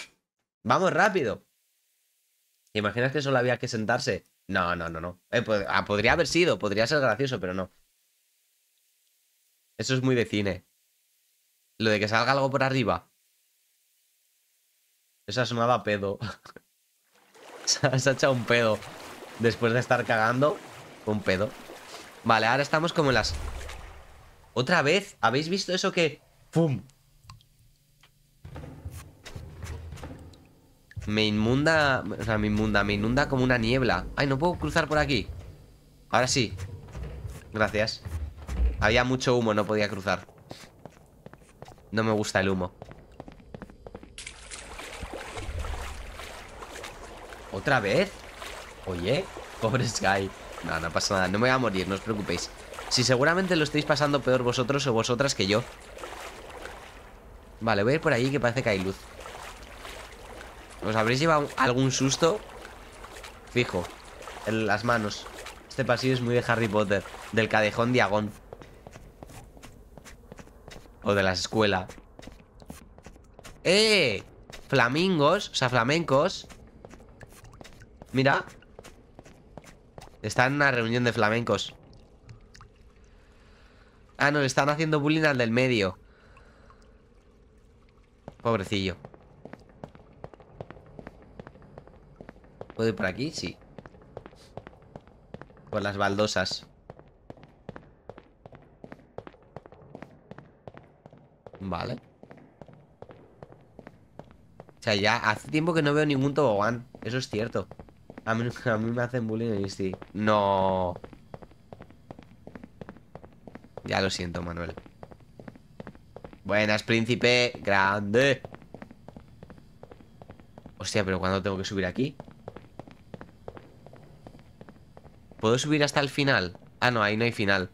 Vamos rápido. imaginas que solo había que sentarse? No, no, no, no. Eh, ah, podría haber sido, podría ser gracioso, pero no. Eso es muy de cine. Lo de que salga algo por arriba. Esa sonaba pedo. se ha echado un pedo. Después de estar cagando. Un pedo. Vale, ahora estamos como en las... Otra vez. ¿Habéis visto eso que... ¡Pum! Me inmunda... O sea, me inmunda. Me inunda como una niebla. Ay, no puedo cruzar por aquí. Ahora sí. Gracias. Había mucho humo, no podía cruzar. No me gusta el humo. ¿Otra vez? Oye, pobre Sky. No, no pasa nada, no me voy a morir, no os preocupéis. Si seguramente lo estáis pasando peor vosotros o vosotras que yo. Vale, voy a ir por ahí que parece que hay luz. ¿Os habréis llevado algún susto? Fijo, en las manos. Este pasillo es muy de Harry Potter, del cadejón diagón. O de la escuela. ¡Eh! Flamingos, o sea, flamencos. Mira. Están en una reunión de flamencos. Ah, no, le están haciendo bullying al del medio. Pobrecillo. ¿Puedo ir por aquí? Sí. Por las baldosas. Vale. O sea, ya hace tiempo que no veo ningún tobogán. Eso es cierto. A mí, me hacen bullying y sí. No. Ya lo siento, Manuel. Buenas, príncipe. Grande. Hostia, pero ¿cuándo tengo que subir aquí? ¿Puedo subir hasta el final? Ah, no, ahí no hay final.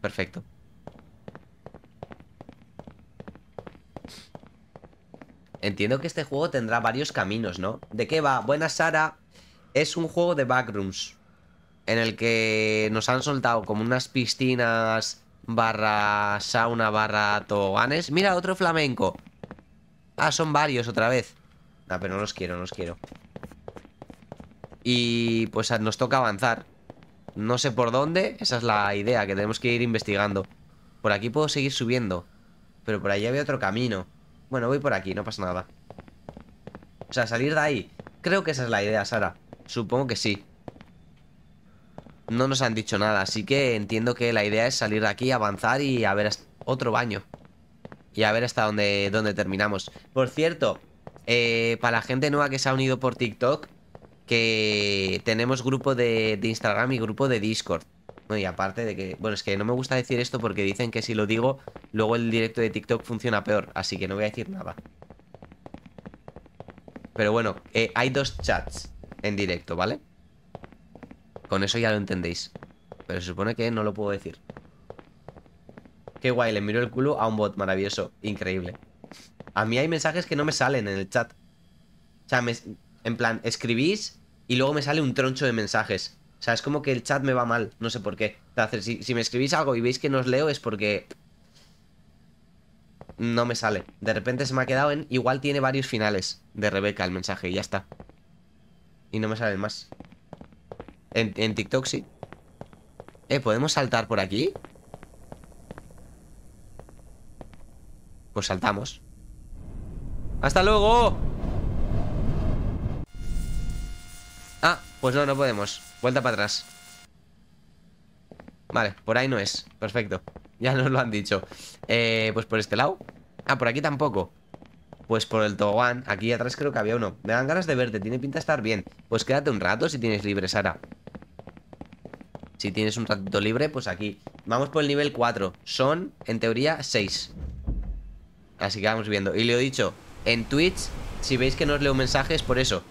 Perfecto. Entiendo que este juego tendrá varios caminos, ¿no? ¿De qué va? Buena Sara. Es un juego de backrooms. En el que nos han soltado como unas piscinas barra sauna barra toboganes. Mira, otro flamenco. Ah, son varios otra vez. Ah, pero no los quiero, no los quiero. Y pues nos toca avanzar. No sé por dónde, esa es la idea, que tenemos que ir investigando. Por aquí puedo seguir subiendo. Pero por ahí había otro camino. Bueno, voy por aquí, no pasa nada. O sea, salir de ahí. Creo que esa es la idea, Sara. Supongo que sí. No nos han dicho nada, así que entiendo que la idea es salir de aquí, avanzar y a ver otro baño. Y a ver hasta dónde, dónde terminamos. Por cierto, eh, para la gente nueva que se ha unido por TikTok, que tenemos grupo de, Instagram y grupo de Discord. Y aparte de que, bueno, es que no me gusta decir esto porque dicen que si lo digo, luego el directo de TikTok funciona peor, así que no voy a decir nada. Pero bueno, eh, hay dos chats en directo, ¿vale? Con eso ya lo entendéis. Pero se supone que no lo puedo decir. Qué guay, le miro el culo a un bot maravilloso, increíble. A mí hay mensajes que no me salen en el chat. O sea, me- en plan, escribís y luego me sale un troncho de mensajes. O sea, es como que el chat me va mal, no sé por qué. Si, si me escribís algo y veis que no os leo es porque... No me sale. De repente se me ha quedado en... Igual tiene varios finales de Rebeca el mensaje y ya está. Y no me salen más. En, en TikTok sí. Eh, ¿podemos saltar por aquí? Pues saltamos. ¡Hasta luego! Ah, pues no, no podemos. Vuelta para atrás. Vale, por ahí no es. Perfecto. Ya nos lo han dicho. Eh, pues por este lado. Ah, por aquí tampoco. Pues por el tobogán. Aquí atrás creo que había uno. Me dan ganas de verte. Tiene pinta de estar bien. Pues quédate un rato si tienes libre, Sara. Si tienes un ratito libre, pues aquí. Vamos por el nivel 4. Son, en teoría, 6. Así que vamos viendo. Y le he dicho, en Twitch, si veis que no os leo mensajes, por eso.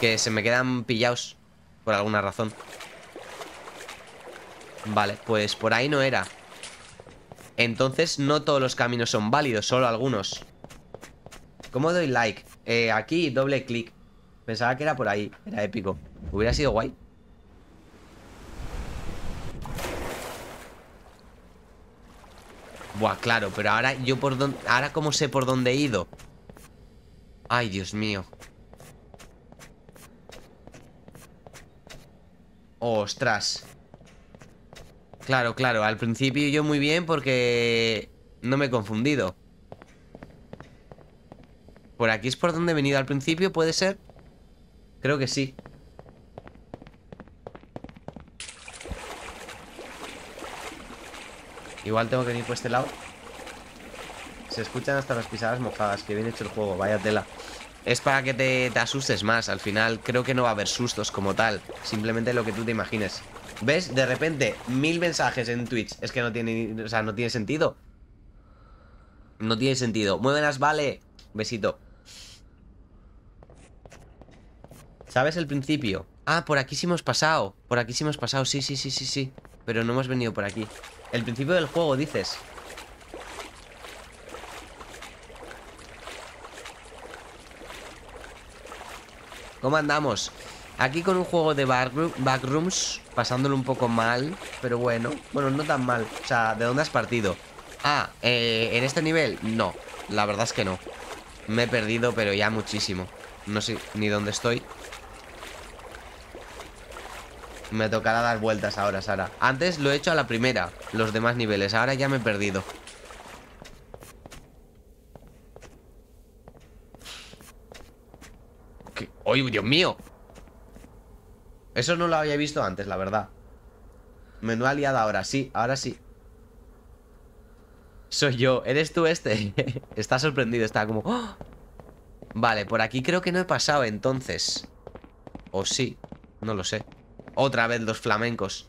Que se me quedan pillados. Por alguna razón. Vale, pues por ahí no era. Entonces no todos los caminos son válidos, solo algunos. ¿Cómo doy like? Eh, aquí doble clic. Pensaba que era por ahí, era épico. Hubiera sido guay. Buah, claro, pero ahora yo por dónde... Ahora cómo sé por dónde he ido. Ay, Dios mío. Ostras. Claro, claro, al principio yo muy bien porque no me he confundido. ¿Por aquí es por donde he venido al principio? ¿Puede ser? Creo que sí. Igual tengo que venir por este lado. Se escuchan hasta las pisadas mojadas. Que bien hecho el juego, vaya tela. Es para que te, te asustes más. Al final creo que no va a haber sustos como tal. Simplemente lo que tú te imagines. ¿Ves? De repente, mil mensajes en Twitch. Es que no tiene, o sea, no tiene sentido. No tiene sentido. Muy buenas, vale. Besito. ¿Sabes el principio? Ah, por aquí sí hemos pasado. Por aquí sí hemos pasado. Sí, sí, sí, sí, sí. Pero no hemos venido por aquí. El principio del juego, dices. ¿Cómo andamos? Aquí con un juego de backroom- backrooms, pasándolo un poco mal, pero bueno, bueno, no tan mal. O sea, ¿de dónde has partido? Ah, eh, ¿en este nivel? No, la verdad es que no. Me he perdido, pero ya muchísimo. No sé ni dónde estoy. Me tocará dar vueltas ahora, Sara. Antes lo he hecho a la primera, los demás niveles. Ahora ya me he perdido. ¿Qué? ¡Ay, Dios mío! Eso no lo había visto antes, la verdad. Menuda liada ahora, sí, ahora sí. Soy yo, ¿eres tú este? está sorprendido, está como... ¡Oh! Vale, por aquí creo que no he pasado entonces. O sí, no lo sé. Otra vez los flamencos.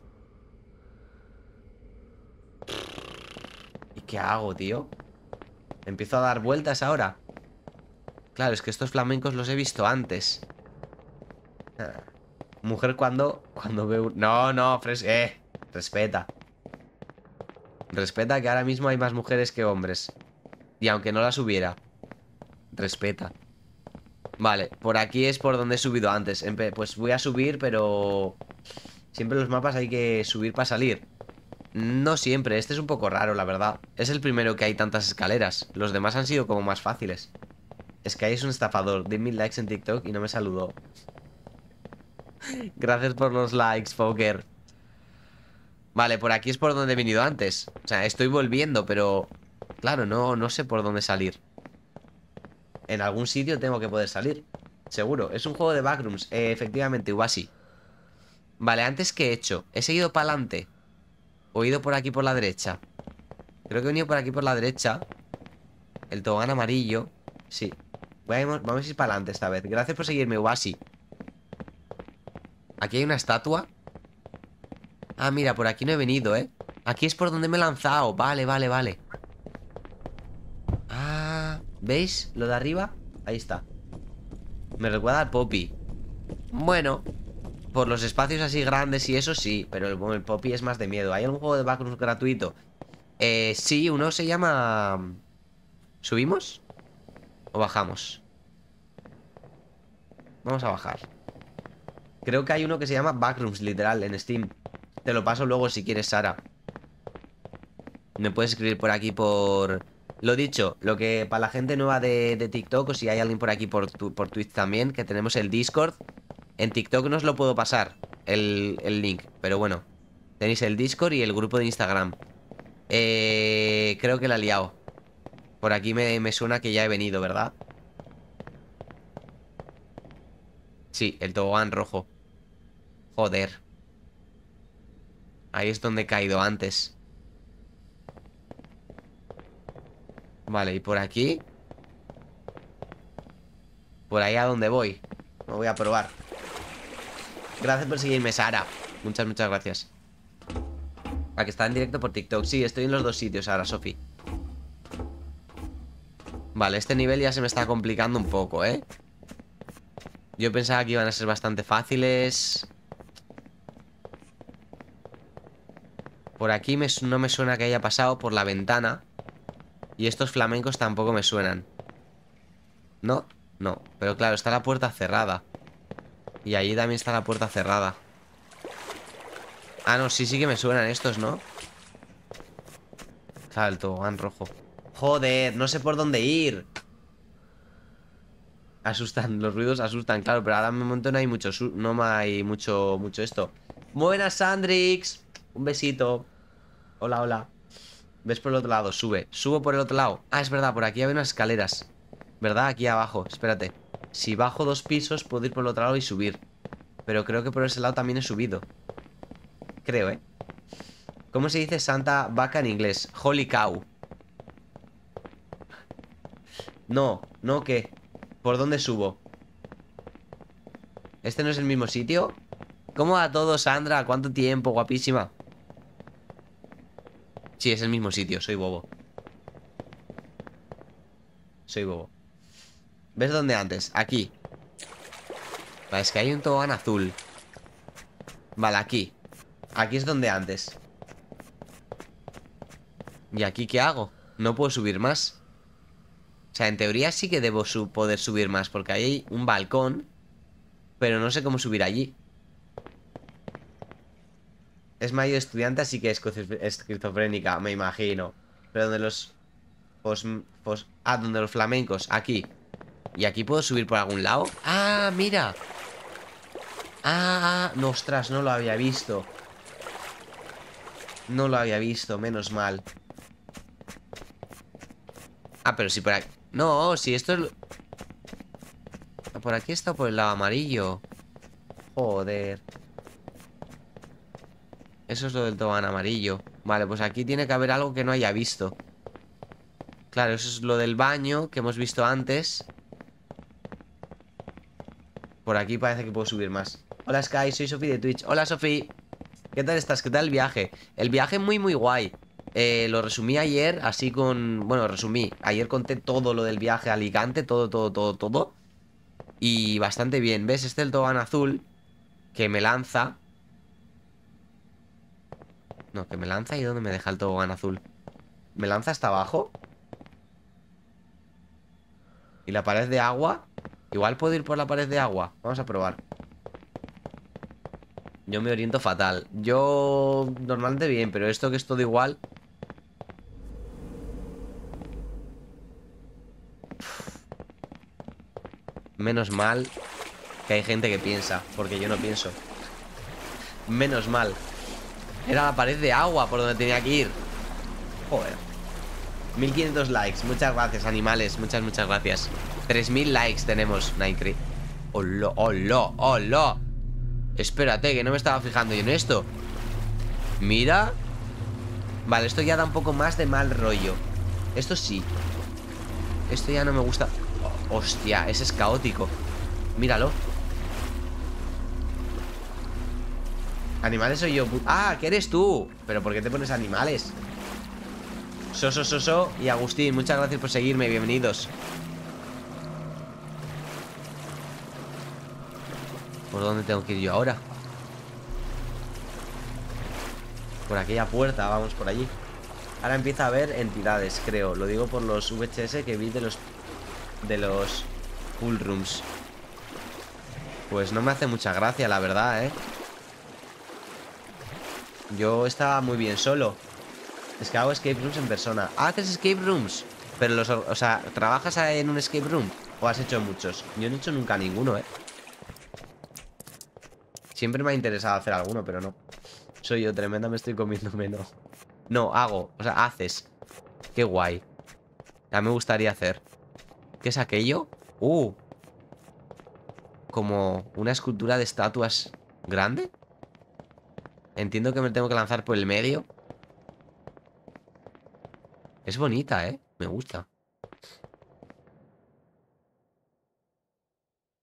¿Y qué hago, tío? Empiezo a dar vueltas ahora. Claro, es que estos flamencos los he visto antes. Mujer cuando cuando veo No, no, fres eh, respeta. Respeta que ahora mismo hay más mujeres que hombres. Y aunque no las hubiera. Respeta. Vale, por aquí es por donde he subido antes. Pues voy a subir, pero... Siempre los mapas hay que subir para salir. No siempre, este es un poco raro, la verdad. Es el primero que hay tantas escaleras. Los demás han sido como más fáciles. Es que es un estafador. Di mil likes en TikTok y no me saludó. Gracias por los likes, Poker. Vale, por aquí es por donde he venido antes. O sea, estoy volviendo, pero... Claro, no, no sé por dónde salir. En algún sitio tengo que poder salir. Seguro. Es un juego de backrooms. Eh, efectivamente, Uwasi. Vale, antes que he hecho. He seguido para adelante. O he ido por aquí por la derecha. Creo que he venido por aquí por la derecha. El tobogán amarillo. Sí. A- vamos a ir para adelante esta vez. Gracias por seguirme, Uwasi. Aquí hay una estatua. Ah, mira, por aquí no he venido, ¿eh? Aquí es por donde me he lanzado. Vale, vale, vale. Ah, ¿veis? Lo de arriba. Ahí está. Me recuerda al Poppy. Bueno, por los espacios así grandes y eso sí, pero el, el Poppy es más de miedo. ¿Hay algún juego de backrooms gratuito? Eh, sí, uno se llama... ¿Subimos? ¿O bajamos? Vamos a bajar. Creo que hay uno que se llama Backrooms, literal, en Steam. Te lo paso luego si quieres, Sara. Me puedes escribir por aquí por... Lo dicho, lo que para la gente nueva de, TikTok, o si hay alguien por aquí por, por Twitch también, que tenemos el Discord. En TikTok no os lo puedo pasar, el, el link, pero bueno. Tenéis el Discord y el grupo de Instagram. Eh, creo que la he liado. Por aquí me, me suena que ya he venido, ¿verdad? Sí, el tobogán rojo. Joder. Ahí es donde he caído antes. Vale, y por aquí Por ahí a donde voy Me voy a probar Gracias por seguirme, Sara Muchas, muchas gracias A que está en directo por TikTok Sí, estoy en los dos sitios ahora, Sofi Vale, este nivel ya se me está complicando un poco, ¿eh? Yo pensaba que iban a ser bastante fáciles Por aquí no me suena que haya pasado por la ventana y estos flamencos tampoco me suenan. ¿No? No. Pero claro, está la puerta cerrada. Y allí también está la puerta cerrada. Ah, no, sí, sí que me suenan estos, ¿no? Salto, van rojo. Joder, no sé por dónde ir. Asustan, los ruidos asustan, claro, pero ahora en un momento no hay mucho, no hay mucho, mucho esto. Buenas, Sandrix. Un besito. Hola, hola. Ves por el otro lado, sube Subo por el otro lado Ah, es verdad, por aquí hay unas escaleras ¿Verdad? Aquí abajo, espérate Si bajo dos pisos puedo ir por el otro lado y subir Pero creo que por ese lado también he subido Creo, ¿eh? ¿Cómo se dice santa vaca en inglés? Holy cow No, no, ¿qué? ¿Por dónde subo? ¿Este no es el mismo sitio? ¿Cómo va todo, Sandra? ¿Cuánto tiempo? Guapísima Sí, es el mismo sitio, soy bobo Soy bobo ¿Ves dónde antes? Aquí Vale, es que hay un tobogán azul Vale, aquí Aquí es donde antes ¿Y aquí qué hago? No puedo subir más O sea, en teoría sí que debo poder subir más Porque hay un balcón Pero no sé cómo subir allí es mayor estudiante, así que es esquizofrénica, me imagino. Pero donde los... ah, donde los flamencos, aquí. ¿Y aquí puedo subir por algún lado? ¡Ah, mira! ¡Ah! No, ostras, no lo había visto. No lo había visto, menos mal. Ah, pero si por aquí... No, si esto es... Por aquí está por el lado amarillo. Joder. Eso es lo del tobán amarillo Vale, pues aquí tiene que haber algo que no haya visto Claro, eso es lo del baño Que hemos visto antes Por aquí parece que puedo subir más Hola Sky, soy Sofi de Twitch Hola Sofi ¿Qué tal estás? ¿Qué tal el viaje? El viaje muy muy guay eh, Lo resumí ayer así con... Bueno, resumí Ayer conté todo lo del viaje a Alicante Todo, todo, todo, todo Y bastante bien ¿Ves? Este es el tobán azul Que me lanza no, que me lanza y ¿dónde me deja el tobogán azul? ¿Me lanza hasta abajo? ¿Y la pared de agua? Igual puedo ir por la pared de agua. Vamos a probar. Yo me oriento fatal. Yo normalmente bien, pero esto que es todo igual. Menos mal que hay gente que piensa Porque yo no pienso. Menos mal. Era la pared de agua por donde tenía que ir. Joder. 1500 likes, muchas gracias animales. Muchas, muchas gracias 3000 likes tenemos, Nightcree Hola, hola, hola Espérate, que no me estaba fijando yo en esto. Mira. Vale, esto ya da un poco más de mal rollo. Esto sí. Esto ya no me gusta. Hostia, ese es caótico. Míralo. Animales soy yo Ah, ¿qué eres tú? ¿Pero por qué te pones animales? Soso, Soso y Agustín Muchas gracias por seguirme, bienvenidos ¿Por dónde tengo que ir yo ahora? Por aquella puerta, vamos por allí Ahora empieza a haber entidades, creo Lo digo por los VHS que vi de los De los Full Rooms Pues no me hace mucha gracia, la verdad, ¿eh? Yo estaba muy bien solo. Es que hago escape rooms en persona. Ah, ¿Haces escape rooms? Pero los... O sea, ¿trabajas en un escape room? ¿O has hecho muchos? Yo no he hecho nunca ninguno, ¿eh? Siempre me ha interesado hacer alguno, pero no. Soy yo, tremenda, me estoy comiendo menos. No, hago. O sea, haces. Qué guay. Ya me gustaría hacer. ¿Qué es aquello? Uh. Como una escultura de estatuas grande. Entiendo que me tengo que lanzar por el medio. Es bonita, ¿eh? Me gusta.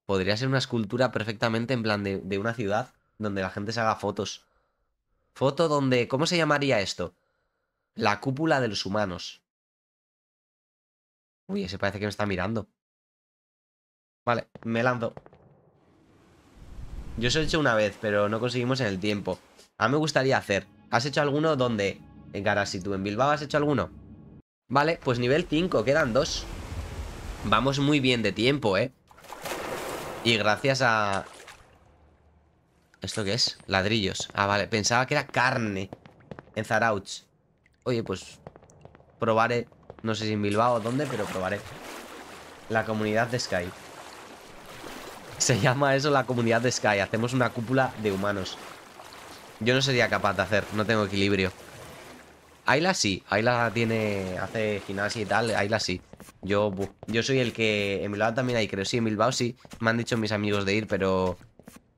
Podría ser una escultura perfectamente en plan de, una ciudad donde la gente se haga fotos. Foto donde... ¿Cómo se llamaría esto? La cúpula de los humanos. Uy, ese parece que me está mirando. Vale, me lanzo. Yo eso he hecho una vez, pero no conseguimos en el tiempo. A mí me gustaría hacer. ¿Has hecho alguno donde? En Garasi, ¿tú en Bilbao has hecho alguno? Vale, pues nivel 5, quedan dos. Vamos muy bien de tiempo, ¿eh? Y gracias a... ¿Esto qué es? Ladrillos. Ah, vale. Pensaba que era carne. En Zarauch. Oye, pues... Probaré. No sé si en Bilbao o dónde, pero probaré. La comunidad de Sky. Se llama eso la comunidad de Sky. Hacemos una cúpula de humanos. Yo no sería capaz de hacer. No tengo equilibrio. Ayla sí. Ayla tiene... Hace gimnasia y tal. Ayla sí. Yo, yo soy el que... En Bilbao también hay, creo. Sí, en Bilbao sí. Me han dicho mis amigos de ir, pero...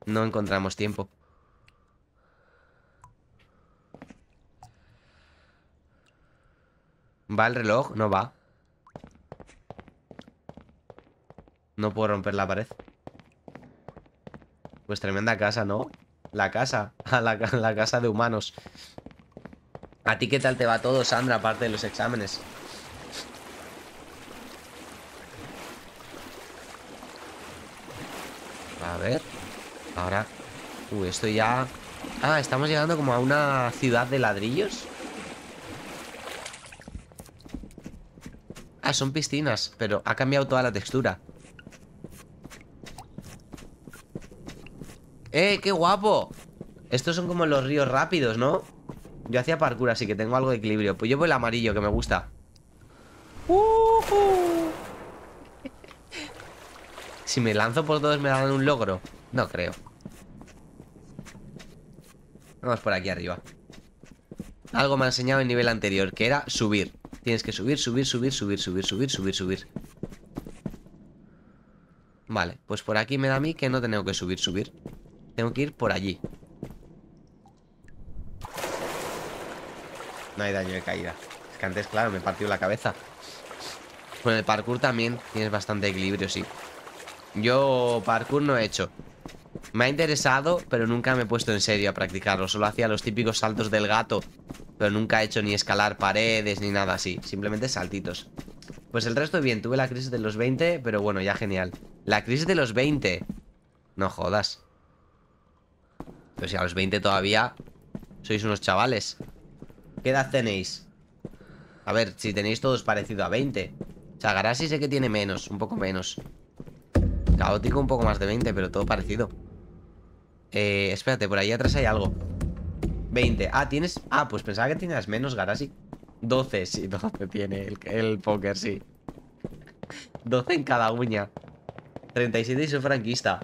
No encontramos tiempo. ¿Va el reloj? No va. No puedo romper la pared. Pues tremenda casa, ¿no? La casa. La, la casa de humanos. ¿A ti qué tal te va todo, Sandra, aparte de los exámenes? A ver. Ahora. Uy, esto ya. Ah, estamos llegando como a una ciudad de ladrillos. Ah, son piscinas, pero ha cambiado toda la textura. ¡Eh, qué guapo! Estos son como los ríos rápidos, ¿no? Yo hacía parkour, así que tengo algo de equilibrio. Pues llevo el amarillo, que me gusta. Si me lanzo por todos, ¿me dan un logro? No creo. Vamos por aquí arriba. Algo me ha enseñado el nivel anterior, que era subir. Tienes que subir, subir, subir, subir, subir, subir, subir, subir. Vale, pues por aquí me da a mí que no tengo que subir, subir. Tengo que ir por allí. No hay daño de caída. Es que antes, claro, me partió la cabeza. Con el parkour también tienes bastante equilibrio, sí. Yo parkour no he hecho. Me ha interesado, pero nunca me he puesto en serio a practicarlo. Solo hacía los típicos saltos del gato. Pero nunca he hecho ni escalar paredes ni nada así. Simplemente saltitos. Pues el resto bien. Tuve la crisis de los 20, pero bueno, ya genial. La crisis de los 20. No jodas. Pero si a los 20 todavía sois unos chavales. ¿Qué edad tenéis? A ver, si tenéis todos parecido a 20. O sea, sé que tiene menos, un poco menos. Caótico un poco más de 20, pero todo parecido. Eh, espérate, por ahí atrás hay algo. 20, ah, tienes... Ah, pues pensaba que tenías menos, Garasi 12, sí, 12 tiene el, el póker, sí. 12 en cada uña. 37 y soy franquista.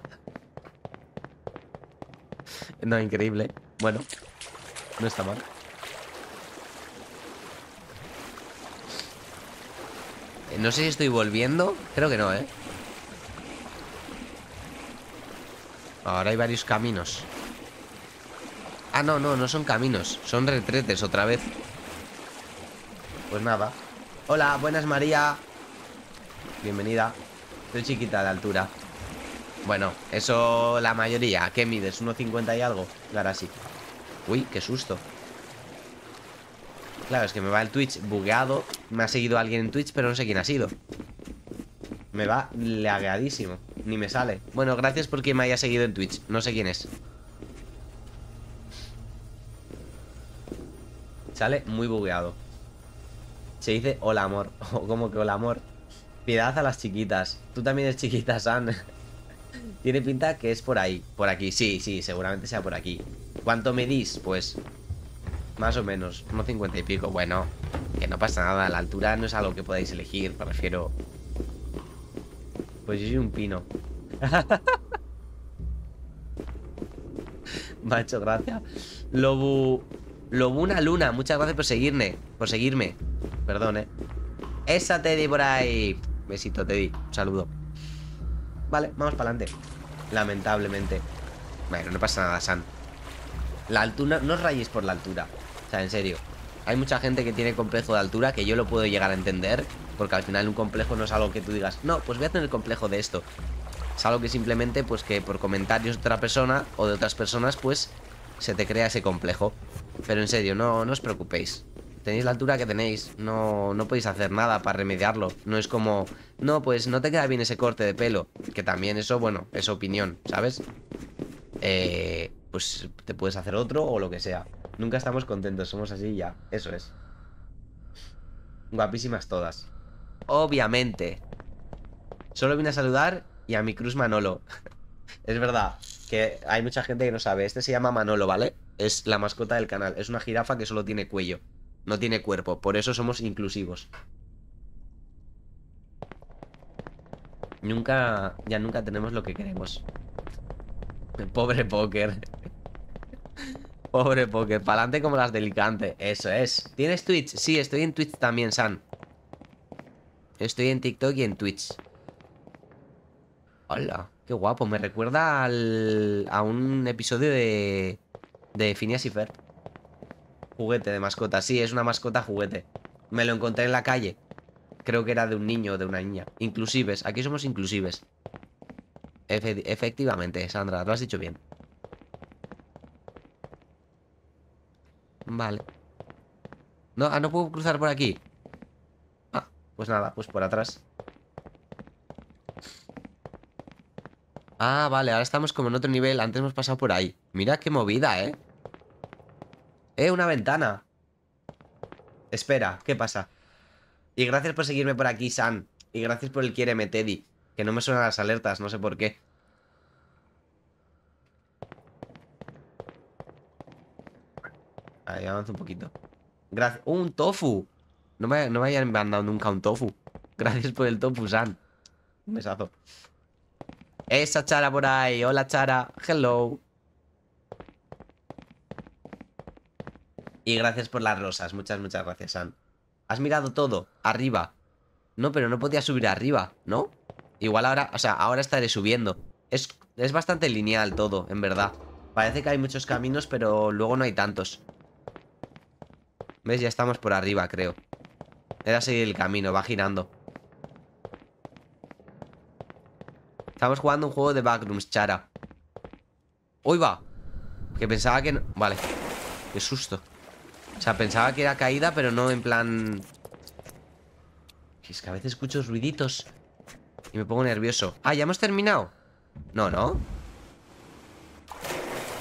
No, increíble. Bueno, no está mal. Eh, No sé si estoy volviendo. Creo que no, ¿eh? Ahora hay varios caminos. Ah, no, no, no son caminos Son retretes otra vez. Pues nada. Hola, buenas María. Bienvenida. Soy chiquita de altura. Bueno, eso la mayoría. ¿Qué mides? ¿1,50 y algo? Claro, así Uy, qué susto. Claro, es que me va el Twitch bugueado. Me ha seguido alguien en Twitch, pero no sé quién ha sido. Me va lagueadísimo ni me sale. Bueno, gracias por quien me haya seguido en Twitch. No sé quién es. Sale muy bugueado. Se dice hola amor. O como que hola amor. Piedad a las chiquitas. Tú también eres chiquita, San. Tiene pinta que es por ahí, por aquí. Sí, sí, seguramente sea por aquí. ¿Cuánto medís? Pues más o menos, unos 50 y pico. Bueno, que no pasa nada. La altura no es algo que podáis elegir. Me refiero. Pues yo soy un pino. Macho, gracias. Lobu. Lobuna Luna, muchas gracias por seguirme. Por seguirme. Perdón, eh. Esa Teddy por ahí. Besito, Teddy. Un saludo. Vale, vamos para adelante. Lamentablemente. Bueno, no pasa nada, San. La altura, no os rayéis por la altura. O sea, en serio. Hay mucha gente que tiene complejo de altura que yo lo puedo llegar a entender. Porque al final un complejo no es algo que tú digas, no, pues voy a tener complejo de esto. Es algo que simplemente, pues que por comentarios de otra persona o de otras personas, pues se te crea ese complejo. Pero en serio, no, no os preocupéis. Tenéis la altura que tenéis, no, no podéis hacer nada para remediarlo. No es como, no, pues no te queda bien ese corte de pelo. Que también eso, bueno, es opinión, ¿sabes? Eh, pues te puedes hacer otro o lo que sea. Nunca estamos contentos, somos así ya. Eso es. Guapísimas todas. Obviamente. Solo vine a saludar y a mi Cruz Manolo. es verdad que hay mucha gente que no sabe. Este se llama Manolo, ¿vale? Es la mascota del canal. Es una jirafa que solo tiene cuello. No tiene cuerpo. Por eso somos inclusivos. Nunca... Ya nunca tenemos lo que queremos. Pobre póker. Pobre póker. Pa'lante como las delicante. Eso es. ¿Tienes Twitch? Sí, estoy en Twitch también, San. Estoy en TikTok y en Twitch. Hola, qué guapo. Me recuerda al, a un episodio de, de Phineas y Fer. Juguete de mascota. Sí, es una mascota juguete. Me lo encontré en la calle. Creo que era de un niño o de una niña. Inclusives. Aquí somos inclusives. efectivamente, Sandra. Lo has dicho bien. Vale. No, ah, no puedo cruzar por aquí. Pues nada, pues por atrás. Ah, vale, ahora estamos como en otro nivel. Antes hemos pasado por ahí. Mira qué movida, ¿eh? Eh, una ventana. Espera, ¿qué pasa? Y gracias por seguirme por aquí, San. Y gracias por el quiéreme, Teddy. Que no me suenan las alertas, no sé por qué. Ahí avanza un poquito. Gracias. un tofu! No me, no me hayan mandado nunca un tofu. Gracias por el tofu, San. Un besazo. Esa Chara por ahí. Hola, Chara. Hello. Y gracias por las rosas. Muchas, muchas gracias, San. ¿Has mirado todo? Arriba. No, pero no podía subir arriba, ¿no? Igual ahora, o sea, ahora estaré subiendo. Es, es bastante lineal todo, en verdad. Parece que hay muchos caminos, pero luego no hay tantos. ¿Ves? Ya estamos por arriba, creo. Era seguir el camino, va girando. Estamos jugando un juego de backrooms, Chara. ¡Uy, va! Que pensaba que no... Vale. Qué susto. O sea, pensaba que era caída, pero no en plan... Es que a veces escucho ruiditos y me pongo nervioso. Ah, ¿ya hemos terminado? No, ¿no?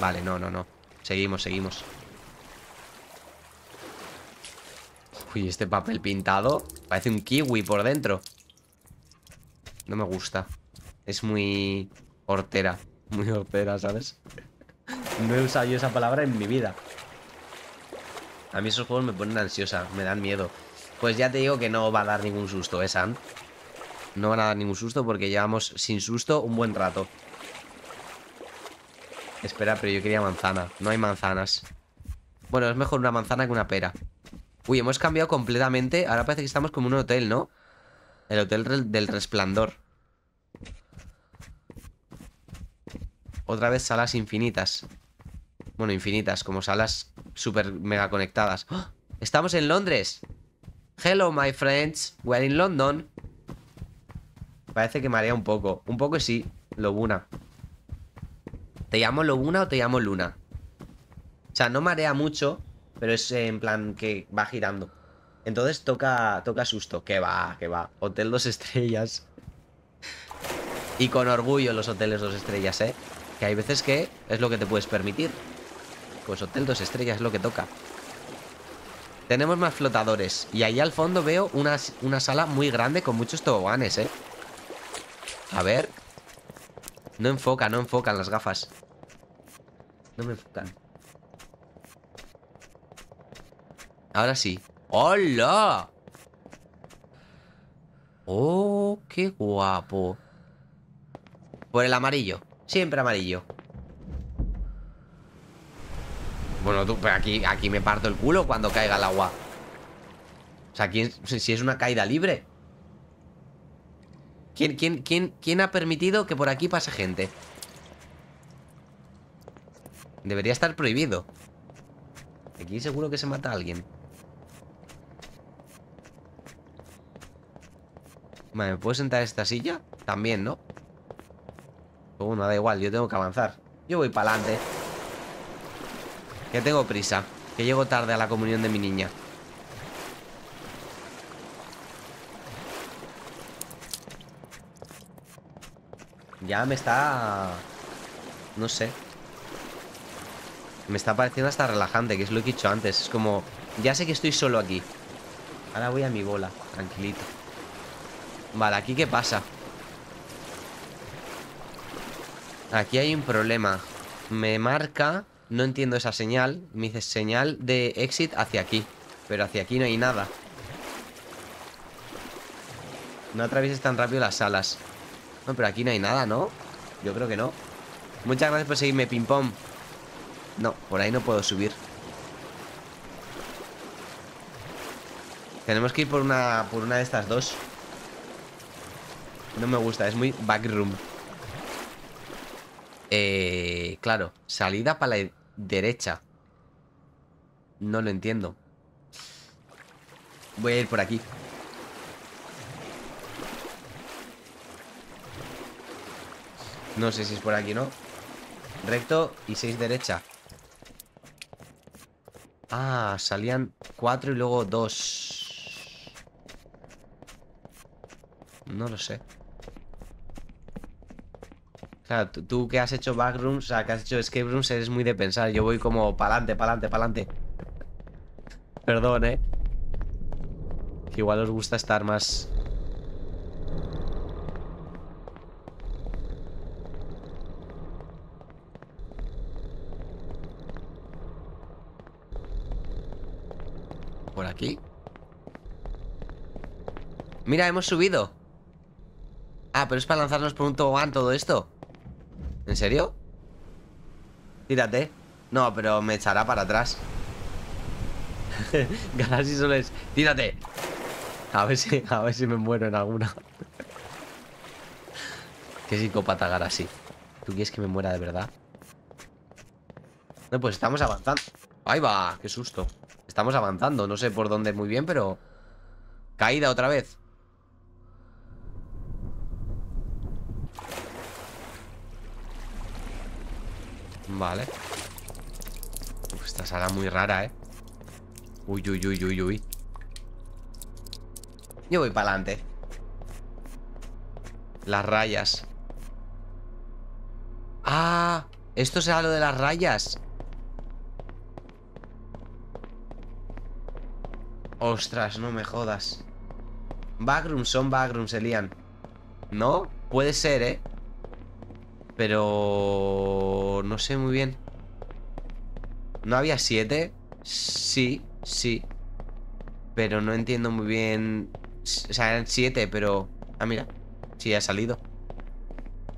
Vale, no, no, no. Seguimos, seguimos. Uy, este papel pintado Parece un kiwi por dentro. No me gusta. Es muy hortera Muy hortera, ¿sabes? No he usado yo esa palabra en mi vida. A mí esos juegos me ponen ansiosa Me dan miedo. Pues ya te digo que no va a dar ningún susto, ¿eh, San? No van a dar ningún susto porque llevamos sin susto un buen rato. Espera, pero yo quería manzana. No hay manzanas. Bueno, es mejor una manzana que una pera Uy, hemos cambiado completamente. Ahora parece que estamos como un hotel, ¿no? El hotel del resplandor. Otra vez salas infinitas. Bueno, infinitas, como salas súper mega conectadas. ¡Oh! ¡Estamos en Londres! Hello, my friends. We're in London. Parece que marea un poco. Un poco sí, Lobuna. ¿Te llamo Lobuna o te llamo Luna? O sea, no marea mucho, pero es en plan que va girando. Entonces toca, toca susto. Que va, que va. Hotel dos estrellas. Y con orgullo los hoteles dos estrellas, ¿eh? Que hay veces que es lo que te puedes permitir. Pues hotel dos estrellas es lo que toca. Tenemos más flotadores. Y ahí al fondo veo una, una sala muy grande con muchos toboganes, ¿eh? A ver. No enfoca, no enfocan las gafas. No me enfocan. Ahora sí. ¡Hola! ¡Oh, qué guapo! Por el amarillo. Siempre amarillo. Bueno, tú, pero aquí, aquí me parto el culo cuando caiga el agua. O sea, ¿quién, si es una caída libre. ¿Quién, quién, quién, ¿Quién ha permitido que por aquí pase gente? Debería estar prohibido. Aquí seguro que se mata a alguien. Vale, ¿me puedo sentar en esta silla? También, ¿no? Bueno, da igual, yo tengo que avanzar. Yo voy para adelante Que tengo prisa Que llego tarde a la comunión de mi niña. Ya me está... No sé. Me está pareciendo hasta relajante Que es lo que he dicho antes. Es como... Ya sé que estoy solo aquí. Ahora voy a mi bola Tranquilito Vale, ¿aquí qué pasa? Aquí hay un problema. Me marca No entiendo esa señal. Me dice señal de exit hacia aquí. Pero hacia aquí no hay nada. No atravieses tan rápido las salas No, pero aquí no hay nada, ¿no? Yo creo que no. Muchas gracias por seguirme, ping pong. No, por ahí no puedo subir. Tenemos que ir por una, por una de estas dos no me gusta, es muy backroom. Eh, claro, salida para la derecha. No lo entiendo. Voy a ir por aquí. No sé si es por aquí no. Recto y seis derecha. Ah, salían cuatro y luego dos. No lo sé. Tú, que has hecho backrooms, o sea, que has hecho escape rooms, eres muy de pensar. Yo voy como pa'lante, pa'lante, pa'lante. Perdón, ¿eh? Igual os gusta estar más... ¿Por aquí? Mira, hemos subido Ah, pero es para lanzarnos por un tobogán todo esto ¿En serio? Tírate. No, pero me echará para atrás. Galaxy solo es Tírate. A ver si, a ver si me muero en alguna. Qué psicópata Galaxy ¿Tú quieres que me muera de verdad? No, pues estamos avanzando. Ahí va, qué susto. Estamos avanzando, no sé por dónde muy bien, pero Caída otra vez Vale Esta sala muy rara, ¿eh? Uy, uy, uy, uy, uy Yo voy para adelante Las rayas Ah, esto será lo de las rayas Ostras, no me jodas Backrooms son backrooms, Elian ¿No? Puede ser, ¿eh? Pero... No sé muy bien. ¿No había siete? Sí, sí. Pero no entiendo muy bien. O sea, eran siete, pero... Ah, mira Sí, ha salido.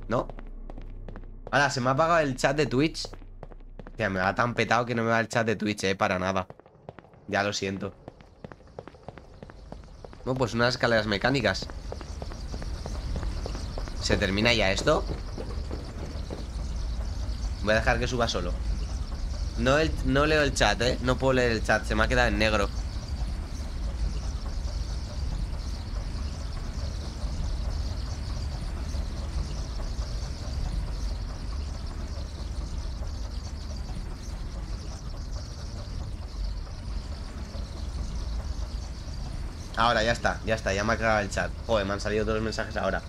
¿No? Ahora, se me ha apagado el chat de Twitch. Ya, me va tan petado que no me va el chat de Twitch, eh Para nada. Ya lo siento. Bueno, pues unas escaleras mecánicas. ¿Se termina ya esto? Voy a dejar que suba solo. No, no leo el chat, ¿eh? No puedo leer el chat, se me ha quedado en negro. Ahora, ya está, ya está, ya me ha cagado el chat. Joder, me han salido todos los mensajes ahora.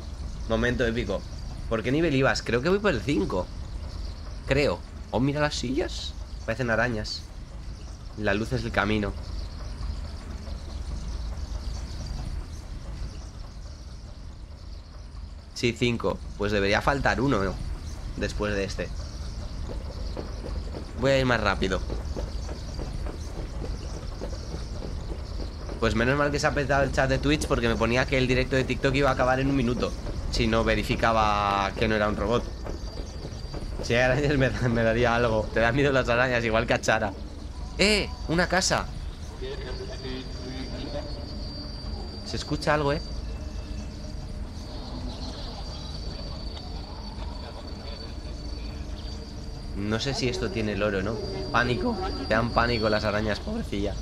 Momento épico. ¿Por qué nivel ibas? Creo que voy por el 5 Creo Oh, mira las sillas Parecen arañas La luz es el camino Sí, cinco Pues debería faltar uno, ¿no? después de este. Voy a ir más rápido. Pues menos mal que se ha petado el chat de Twitch porque me ponía que el directo de TikTok iba a acabar en un minuto. Si no verificaba que no era un robot. Si hay arañas me, me daría algo. Te dan miedo las arañas, igual que a Chara. ¡Eh! ¡Una casa! Se escucha algo, ¿eh? No sé si esto tiene el oro, ¿no? Pánico. Te dan pánico las arañas, pobrecilla.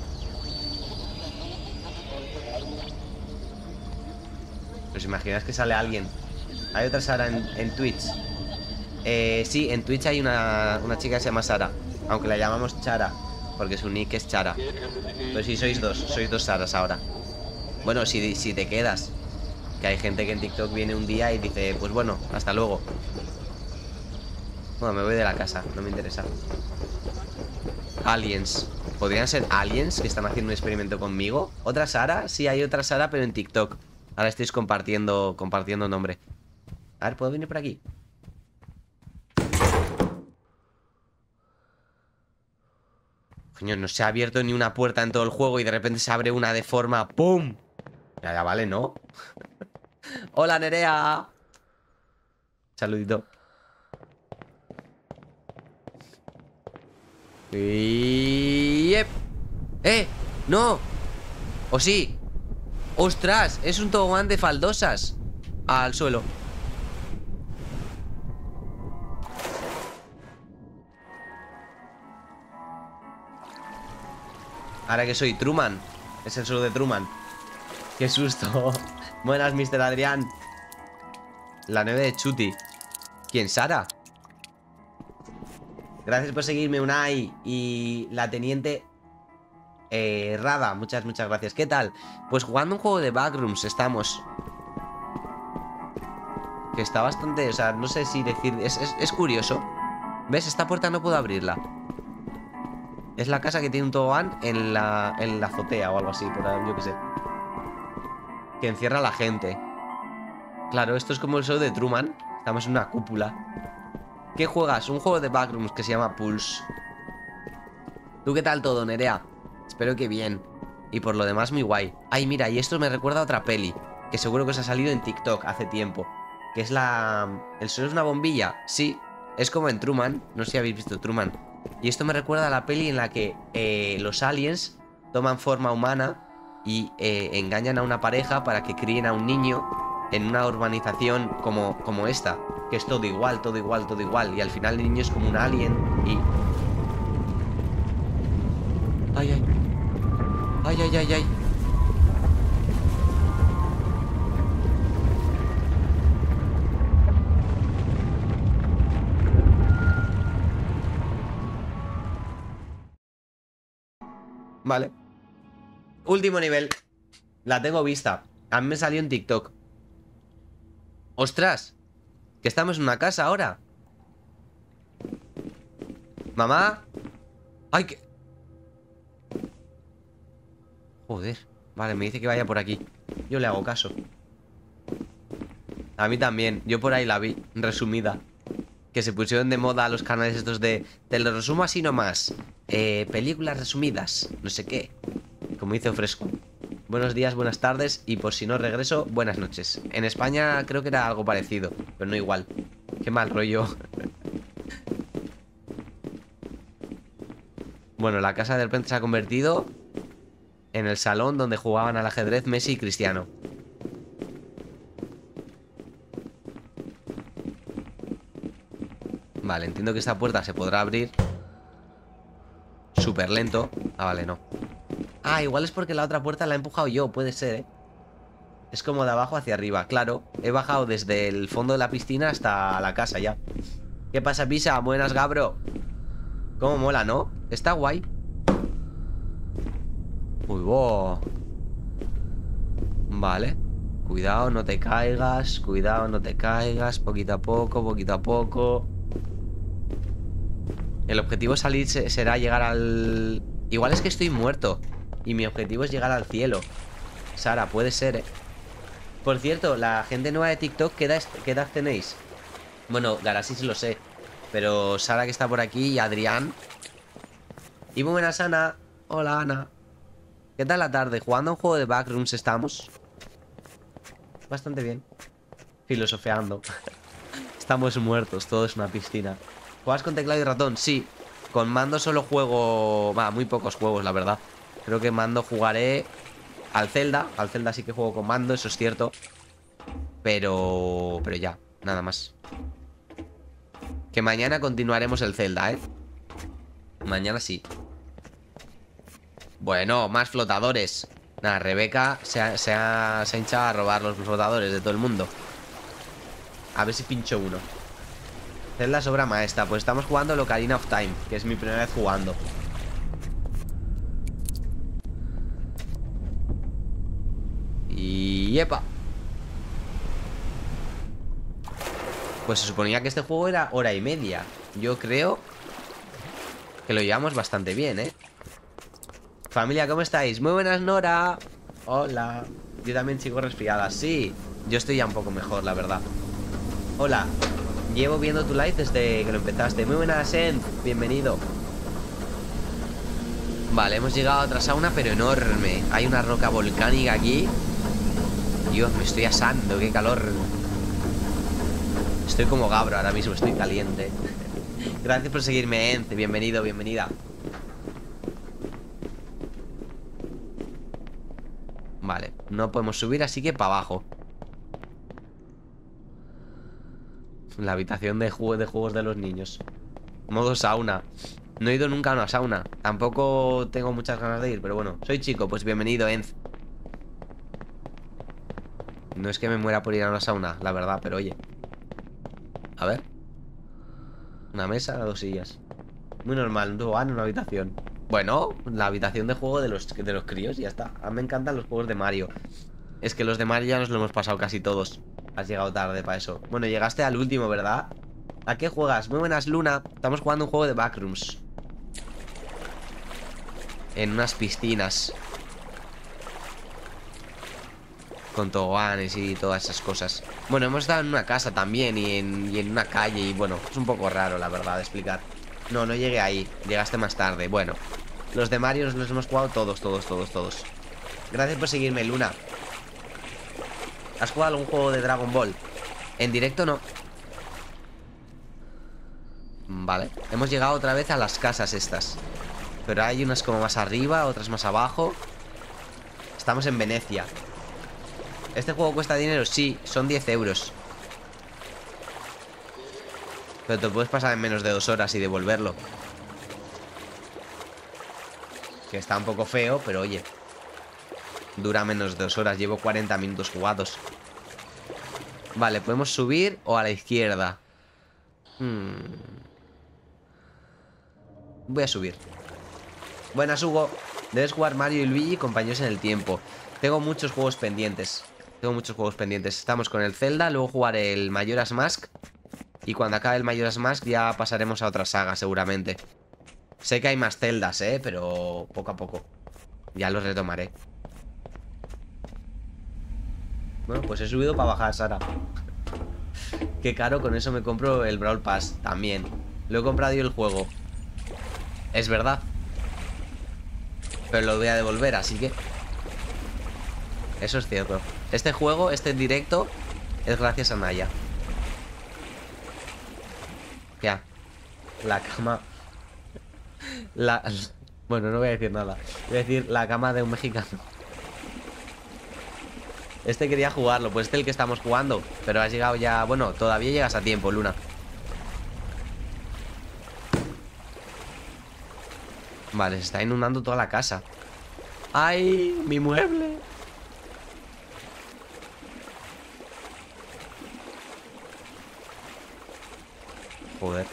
¿Os imagináis que sale alguien? Hay otra Sara en, en Twitch. Eh, sí, en Twitch hay una, una chica que se llama Sara. Aunque la llamamos Chara. Porque su nick es Chara. Pero sí, sois dos. Sois dos Saras ahora. Bueno, si, si te quedas. Que hay gente que en TikTok viene un día y dice, pues bueno, hasta luego. Bueno, me voy de la casa, no me interesa. Aliens. ¿Podrían ser aliens que están haciendo un experimento conmigo? ¿Otra Sara? Sí, hay otra Sara, pero en TikTok. Ahora estáis compartiendo, compartiendo nombre. A ver, ¿puedo venir por aquí? Coño, no se ha abierto ni una puerta en todo el juego y de repente se abre una de forma ¡Pum! Ya, vale, ¿no? Hola, Nerea. Saludito. Y... ¡Eh! ¡No! ¿O sí? ¡Ostras! Es un tobogán de faldosas Al suelo Ahora que soy Truman Es el suelo de Truman ¡Qué susto! Buenas, Mr. Adrián La neve de Chuti ¿Quién, Sara? Gracias por seguirme, Unai Y la teniente eh, Rada, muchas, muchas gracias ¿Qué tal? Pues jugando un juego de Backrooms Estamos Que está bastante, o sea, no sé si decir es curioso ¿Ves? Esta puerta no puedo abrirla Es la casa que tiene un tobogán en la, en la azotea o algo así por, Yo qué sé Que encierra a la gente Claro, esto es como el show de Truman Estamos en una cúpula ¿Qué juegas? Un juego de backrooms que se llama Pulse. ¿Tú qué tal todo, Nerea? Espero que bien. Y por lo demás, muy guay. Ay, mira, y esto me recuerda a otra peli. Que seguro que os ha salido en TikTok hace tiempo. Que es la... ¿El sol es una bombilla? Sí. Es como en Truman. No sé si habéis visto Truman. Y esto me recuerda a la peli en la que eh, los aliens toman forma humana y eh, engañan a una pareja para que críen a un niño en una urbanización como, como esta que es todo igual, todo igual, todo igual. Y al final el niño es como un alien y... Ay, ay. Ay, ay, ay, ay. Vale. Último nivel. La tengo vista. A mí me salió en TikTok. ¡Ostras! Que estamos en una casa ahora Mamá Ay, que... Joder Vale, me dice que vaya por aquí Yo le hago caso A mí también Yo por ahí la vi Resumida Que se pusieron de moda los canales estos de Te lo resumo así nomás eh, Películas resumidas No sé qué Como dice Fresco Buenos días, buenas tardes y por si no regreso, buenas noches. En España creo que era algo parecido, pero no igual. Qué mal rollo. bueno, la casa de repente se ha convertido en el salón donde jugaban al ajedrez Messi y Cristiano. Vale, entiendo que esta puerta se podrá abrir Súper lento. Ah, vale, no. Ah, igual es porque la otra puerta la he empujado yo, puede ser, ¿eh? Es como de abajo hacia arriba, claro. He bajado desde el fondo de la piscina hasta la casa ya. ¿Qué pasa, Pisa? Buenas, Gabro. Cómo mola, ¿no? Está guay. Uy, wow. Vale. Cuidado, no te caigas. Cuidado, no te caigas. Poquito a poco, poquito a poco El objetivo salir será llegar al... Igual es que estoy muerto y mi objetivo es llegar al cielo Sara, puede ser, ¿eh? Por cierto, la gente nueva de TikTok, ¿qué edad, tenéis? Bueno, Garasi sí lo sé. Pero Sara que está por aquí y Adrián. Y muy buenas, Ana. Hola, Ana. ¿Qué tal la tarde? Jugando a un juego de Backrooms estamos. Bastante bien. Filosofeando. estamos muertos, todo es una piscina. ¿Juegas con teclado y ratón? Sí. Con mando solo juego... Va, muy pocos juegos, la verdad. Creo que mando jugaré al Zelda. Al Zelda sí que juego con mando, eso es cierto. Pero... Pero ya, nada más. Que mañana continuaremos el Zelda, ¿eh? Mañana sí. Bueno, más flotadores. Nada, Rebeca se ha, se, ha, se ha hinchado a robar los flotadores de todo el mundo. A ver si pincho uno. Zelda sobra maestra. Pues estamos jugando Locarina of Time, que es mi primera vez jugando. Y... ¡Yepa! Pues se suponía que este juego era hora y media. Yo creo que lo llevamos bastante bien, ¿eh? Familia, ¿cómo estáis? Muy buenas, Nora. Hola. Yo también sigo resfriada. Sí, yo estoy ya un poco mejor, la verdad. Hola. Llevo viendo tu live desde que lo empezaste. Muy buenas, Ent. Bienvenido. Vale, hemos llegado a otra sauna, pero enorme. Hay una roca volcánica aquí. Dios, me estoy asando, qué calor. Estoy como Gabro ahora mismo, estoy caliente Gracias por seguirme, Ence, bienvenido, bienvenida Vale, no podemos subir, así que para abajo La habitación de, de juegos de los niños Modo sauna No he ido nunca a una sauna Tampoco tengo muchas ganas de ir, pero bueno Soy chico, pues bienvenido, Enz No es que me muera por ir a una sauna, la verdad, pero oye a ver. Una mesa, dos sillas. Muy normal, un van en una habitación. Bueno, la habitación de juego de los, de los críos y ya está. A mí me encantan los juegos de Mario. Es que los de Mario ya nos lo hemos pasado casi todos. Has llegado tarde para eso. Bueno, llegaste al último, ¿verdad? ¿A qué juegas? Muy buenas, Luna. Estamos jugando un juego de Backrooms. En unas piscinas con toboganes y todas esas cosas. Bueno, hemos estado en una casa también y en, una calle y bueno, es un poco raro la verdad de explicar. No, no llegué ahí, llegaste más tarde. Bueno, los de Mario los hemos jugado todos, todos, todos, todos. Gracias por seguirme, Luna. ¿Has jugado algún juego de Dragon Ball? En directo no. Vale, hemos llegado otra vez a las casas estas. Pero hay unas como más arriba, otras más abajo. Estamos en Venecia. ¿Este juego cuesta dinero? Sí, son 10 euros Pero te puedes pasar en menos de dos horas y devolverlo Que está un poco feo, pero oye Dura menos dos horas Llevo 40 minutos jugados Vale, podemos subir o a la izquierda hmm. Voy a subir Buenas, Hugo Debes jugar Mario y Luigi compañeros en el tiempo Tengo muchos juegos pendientes tengo muchos juegos pendientes. Estamos con el Zelda, luego jugaré el Majora's Mask. Y cuando acabe el Majora's Mask ya pasaremos a otra saga, seguramente. Sé que hay más celdas, ¿eh? Pero poco a poco. Ya los retomaré. Bueno, pues he subido para bajar, Sara. Qué caro, con eso me compro el Brawl Pass también. Lo he comprado yo el juego. Es verdad. Pero lo voy a devolver, así que... Eso es cierto. Este juego, este directo, es gracias a Naya. Ya. La cama. La, bueno, no voy a decir nada. Voy a decir la cama de un mexicano. Este quería jugarlo, pues este es el que estamos jugando. Pero has llegado ya. Bueno, todavía llegas a tiempo, Luna. Vale, se está inundando toda la casa. ¡Ay! Mi mueble. Joder.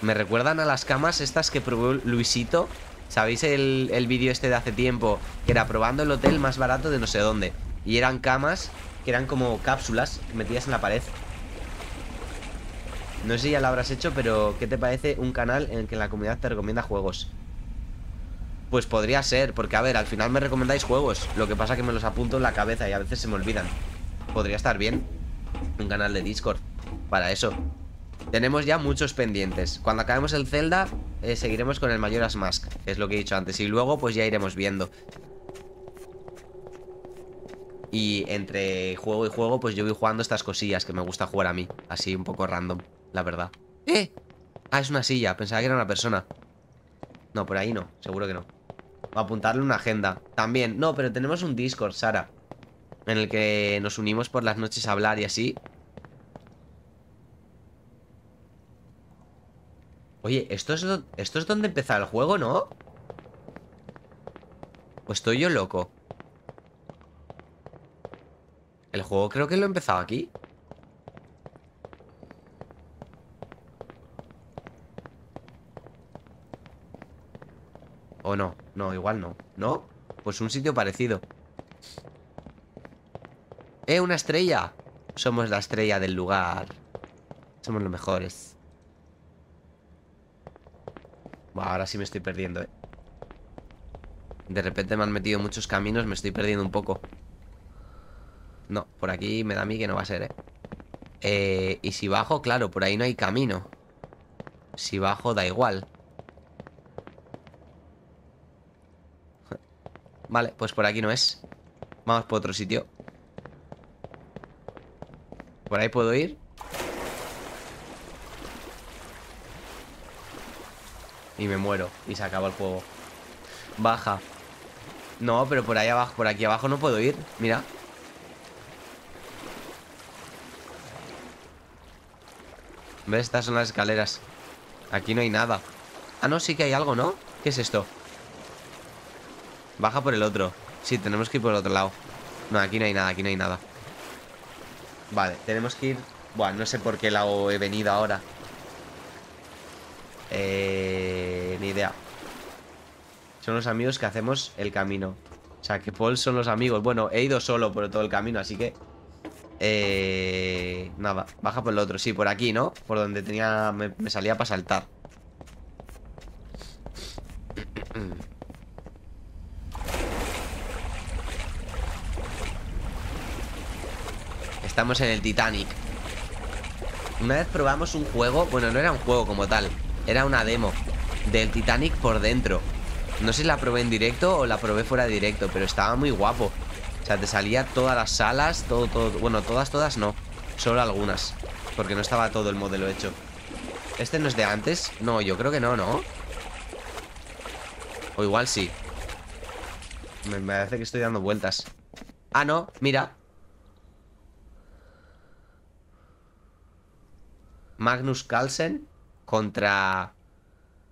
Me recuerdan a las camas estas que probó Luisito. ¿Sabéis el, el vídeo este de hace tiempo? Que era probando el hotel más barato de no sé dónde. Y eran camas que eran como cápsulas metidas en la pared. No sé si ya lo habrás hecho, pero ¿qué te parece un canal en el que la comunidad te recomienda juegos? Pues podría ser, porque a ver, al final me recomendáis juegos Lo que pasa es que me los apunto en la cabeza y a veces se me olvidan Podría estar bien Un canal de Discord Para eso Tenemos ya muchos pendientes. Cuando acabemos el Zelda, eh, seguiremos con el Majora's Mask, es lo que he dicho antes. Y luego, pues ya iremos viendo. Y entre juego y juego, pues yo voy jugando estas cosillas que me gusta jugar a mí. Así un poco random, la verdad. ¡Eh! Ah, es una silla. Pensaba que era una persona. No, por ahí no. Seguro que no. a apuntarle una agenda. También. No, pero tenemos un Discord, Sara. En el que nos unimos por las noches a hablar y así. Oye, ¿esto es, esto es donde empezó el juego, ¿no? ¿O estoy yo loco? El juego creo que lo he empezado aquí ¿O no? No, igual no ¿No? Pues un sitio parecido ¡Eh, una estrella! Somos la estrella del lugar Somos los mejores ahora sí me estoy perdiendo, eh De repente me han metido muchos caminos Me estoy perdiendo un poco no, por aquí me da a mí que no va a ser, ¿eh? ¿eh? Y si bajo, claro, por ahí no hay camino. Si bajo, da igual. Vale, pues por aquí no es. Vamos por otro sitio. Por ahí puedo ir Y me muero Y se acaba el juego. Baja. No, pero por ahí abajo Por aquí abajo no puedo ir. Mira ¿Ves? Estas son las escaleras. Aquí no hay nada. Ah, no, sí que hay algo, ¿no? ¿Qué es esto? Baja por el otro. Sí, tenemos que ir por el otro lado. No, aquí no hay nada, aquí no hay nada. Vale, tenemos que ir. Bueno, no sé por qué lado he venido ahora. Eh... Ni idea. Son los amigos que hacemos el camino. O sea, que Paul son los amigos. Bueno, he ido solo por todo el camino, así que eh, nada, baja por el otro. Sí, por aquí, ¿no? Por donde tenía me, salía para saltar. Estamos en el Titanic. Una vez probamos un juego Bueno, no era un juego como tal Era una demo Del Titanic por dentro. No sé si la probé en directo o la probé fuera de directo Pero estaba muy guapo sea, te salía todas las salas, todo, todo. Bueno, todas, todas no. Solo algunas. Porque no estaba todo el modelo hecho. ¿Este no es de antes? No, yo creo que no, ¿no? O igual sí. Me parece que estoy dando vueltas. Ah, no, mira. Magnus Carlsen contra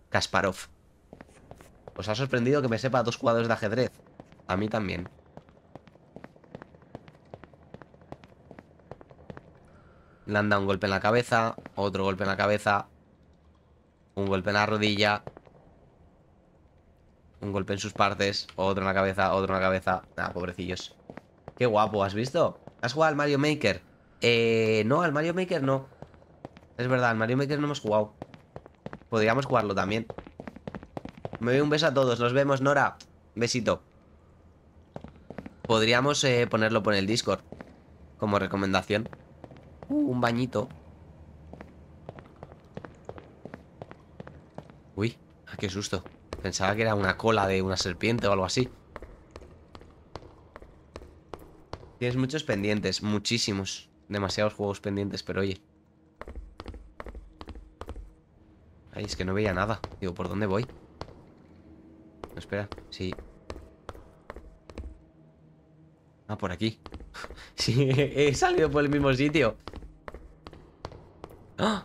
Kasparov. ¿Os ha sorprendido que me sepa dos cuadros de ajedrez? A mí también. Le han dado un golpe en la cabeza, otro golpe en la cabeza, un golpe en la rodilla, un golpe en sus partes, otro en la cabeza, otro en la cabeza. Nada, pobrecillos. Qué guapo, ¿has visto? ¿Has jugado al Mario Maker? Eh, no, al Mario Maker no. Es verdad, al Mario Maker no hemos jugado. Podríamos jugarlo también. Me doy un beso a todos. Nos vemos, Nora. Besito. Podríamos eh, ponerlo por el Discord. Como recomendación. Uh, un bañito. Uy, ah, qué susto. Pensaba que era una cola de una serpiente o algo así. Tienes muchos pendientes, muchísimos. Demasiados juegos pendientes, pero oye. Ay, es que no veía nada. Digo, ¿por dónde voy? espera, sí. Ah, por aquí. sí, he salido por el mismo sitio. ¡Ah!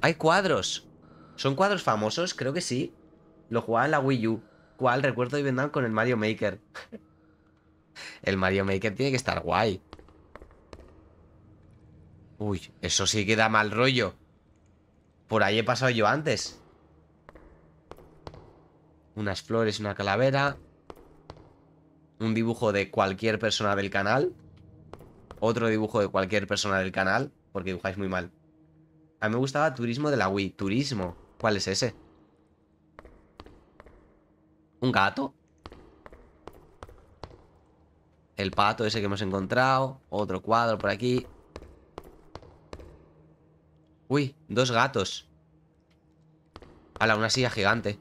Hay cuadros. ¿Son cuadros famosos? Creo que sí. Lo jugaba en la Wii U. ¿Cuál? Recuerdo de vendar con el Mario Maker. el Mario Maker tiene que estar guay. Uy, eso sí que da mal rollo. Por ahí he pasado yo antes. Unas flores, una calavera. Un dibujo de cualquier persona del canal. Otro dibujo de cualquier persona del canal. Porque dibujáis muy mal. A mí me gustaba Turismo de la Wii. Turismo. ¿Cuál es ese? ¿Un gato? El pato ese que hemos encontrado. Otro cuadro por aquí. Uy, dos gatos. Hala, una silla gigante.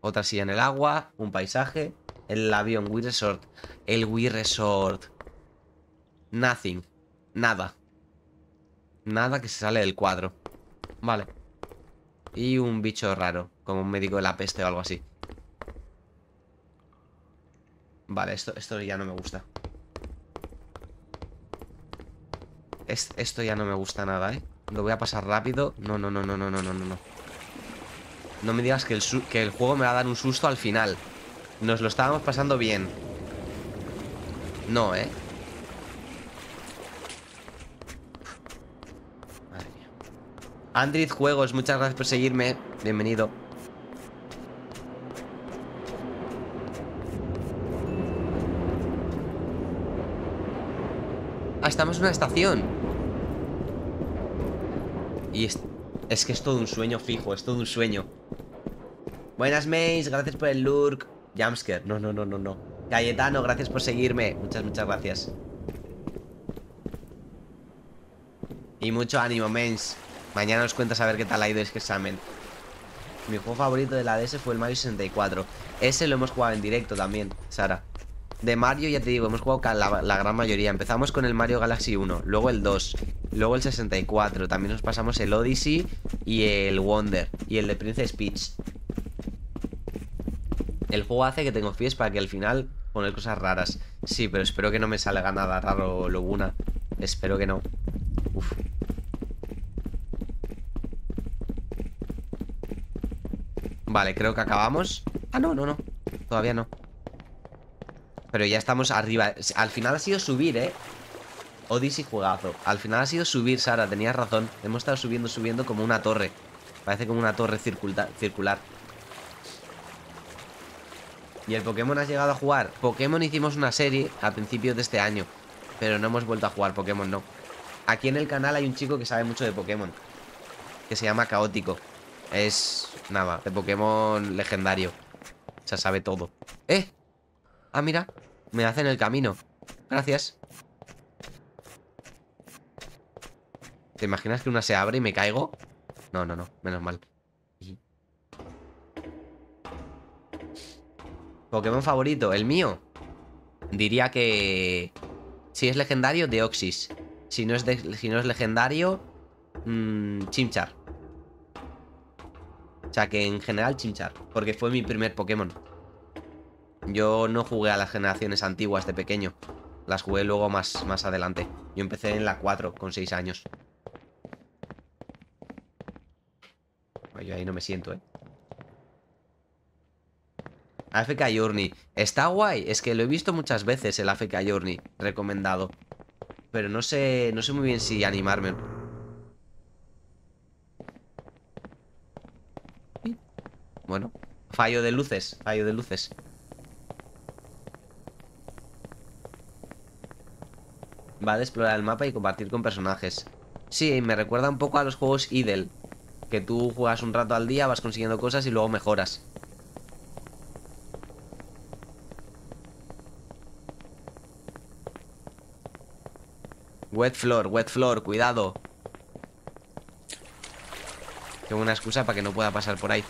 Otra silla en el agua, un paisaje. El avión, Wii Resort. El Wii Resort. Nothing. Nada. Nada que se sale del cuadro. Vale. Y un bicho raro, como un médico de la peste o algo así. Vale, esto, esto ya no me gusta. esto ya no me gusta nada, ¿eh? Lo voy a pasar rápido. No, no, no, no, no, no, no, no. No me digas que el, que el juego me va a dar un susto al final. Nos lo estábamos pasando bien. No, ¿eh? Madre mía. Android Juegos, muchas gracias por seguirme. Bienvenido. Ah, estamos en una estación. Y es, es que es todo un sueño fijo, es todo un sueño. Buenas, Mace, gracias por el lurk. Jamsker, no, no, no, no, no. Cayetano, gracias por seguirme. Muchas, muchas gracias. Y mucho ánimo, mens. Mañana os cuentas a ver qué tal ha ido este examen. Mi juego favorito de la DS fue el Mario 64. Ese lo hemos jugado en directo también, Sara. De Mario, ya te digo, hemos jugado la, la, gran mayoría. Empezamos con el Mario Galaxy 1, luego el 2, luego el 64. También nos pasamos el Odyssey y el Wonder y el de Princess Peach. El juego hace que tengo fies para que al final poner cosas raras. Sí, pero espero que no me salga nada raro, Loguna. Espero que no. Uf. Vale, creo que acabamos. Ah, no, no, no. Todavía no. Pero ya estamos arriba. Al final ha sido subir, ¿eh? Odyssey juegazo. Al final ha sido subir, Sara. Tenías razón. Hemos estado subiendo, subiendo como una torre. Parece como una torre circular. ¿Y el Pokémon has llegado a jugar? Pokémon hicimos una serie a principios de este año. Pero no hemos vuelto a jugar Pokémon, no. Aquí en el canal hay un chico que sabe mucho de Pokémon. Que se llama Caótico. Es, nada, de Pokémon legendario. O sea, sabe todo. ¡Eh! Ah, mira. Me hacen el camino. Gracias. ¿Te imaginas que una se abre y me caigo? No, no, no. Menos mal. Pokémon favorito, el mío. Diría que... Si es legendario, Deoxys. Si no es, si no es legendario, mmm, Chimchar. O sea que en general Chimchar. Porque fue mi primer Pokémon. Yo no jugué a las generaciones antiguas de pequeño. Las jugué luego más, más adelante. Yo empecé en la 4 con 6 años. Yo ahí no me siento, ¿eh? AFK Journey. Está guay. Es que lo he visto muchas veces el AFK Journey. Recomendado. Pero no sé, no sé muy bien si animarme. Bueno. Fallo de luces. Fallo de luces. Va a explorar el mapa y compartir con personajes. Sí, me recuerda un poco a los juegos Idle. Que tú juegas un rato al día, vas consiguiendo cosas y luego mejoras. Wet floor, wet floor, cuidado. Tengo una excusa para que no pueda pasar por ahí.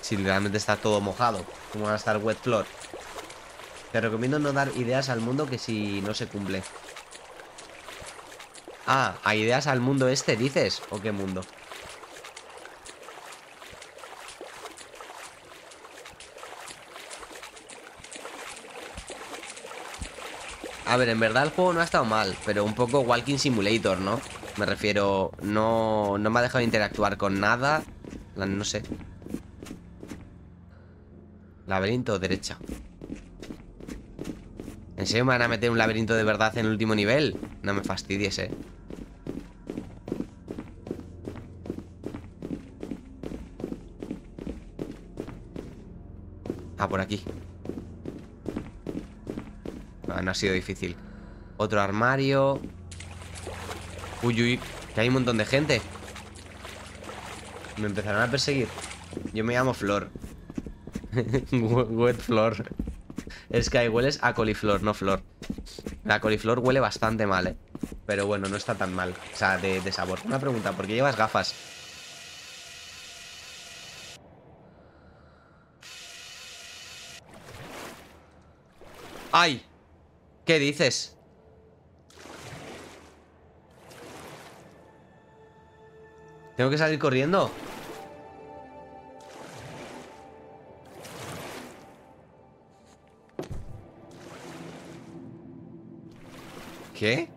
Si literalmente está todo mojado, ¿cómo va a estar wet floor? Te recomiendo no dar ideas al mundo que si no se cumple. Ah, ¿a ideas al mundo este dices? ¿O qué mundo? A ver, en verdad el juego no ha estado mal, pero un poco Walking Simulator, ¿no? Me refiero, no, no me ha dejado interactuar con nada. No sé. Laberinto derecha. ¿En serio me van a meter un laberinto de verdad en el último nivel? No me fastidies, eh Ah, por aquí no ha sido difícil Otro armario Uy, uy, que hay un montón de gente Me empezarán a perseguir Yo me llamo Flor Wet Flor es que ahí hueles a coliflor, no flor. La coliflor huele bastante mal, ¿eh? pero bueno, no está tan mal. O sea, de, de sabor. Una pregunta, ¿por qué llevas gafas? ¡Ay! ¿Qué dices? ¿Tengo que salir corriendo? ¿Qué?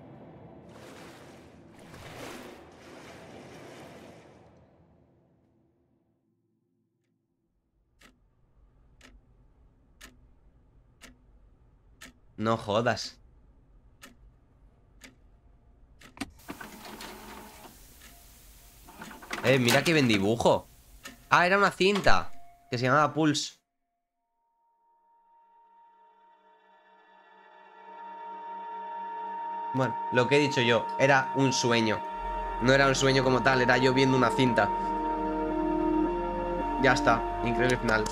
No jodas. Eh, mira que ven dibujo. Ah, era una cinta que se llamaba Pulse. Bueno, lo que he dicho yo, era un sueño. No era un sueño como tal, era yo viendo una cinta. Ya está, increíble final.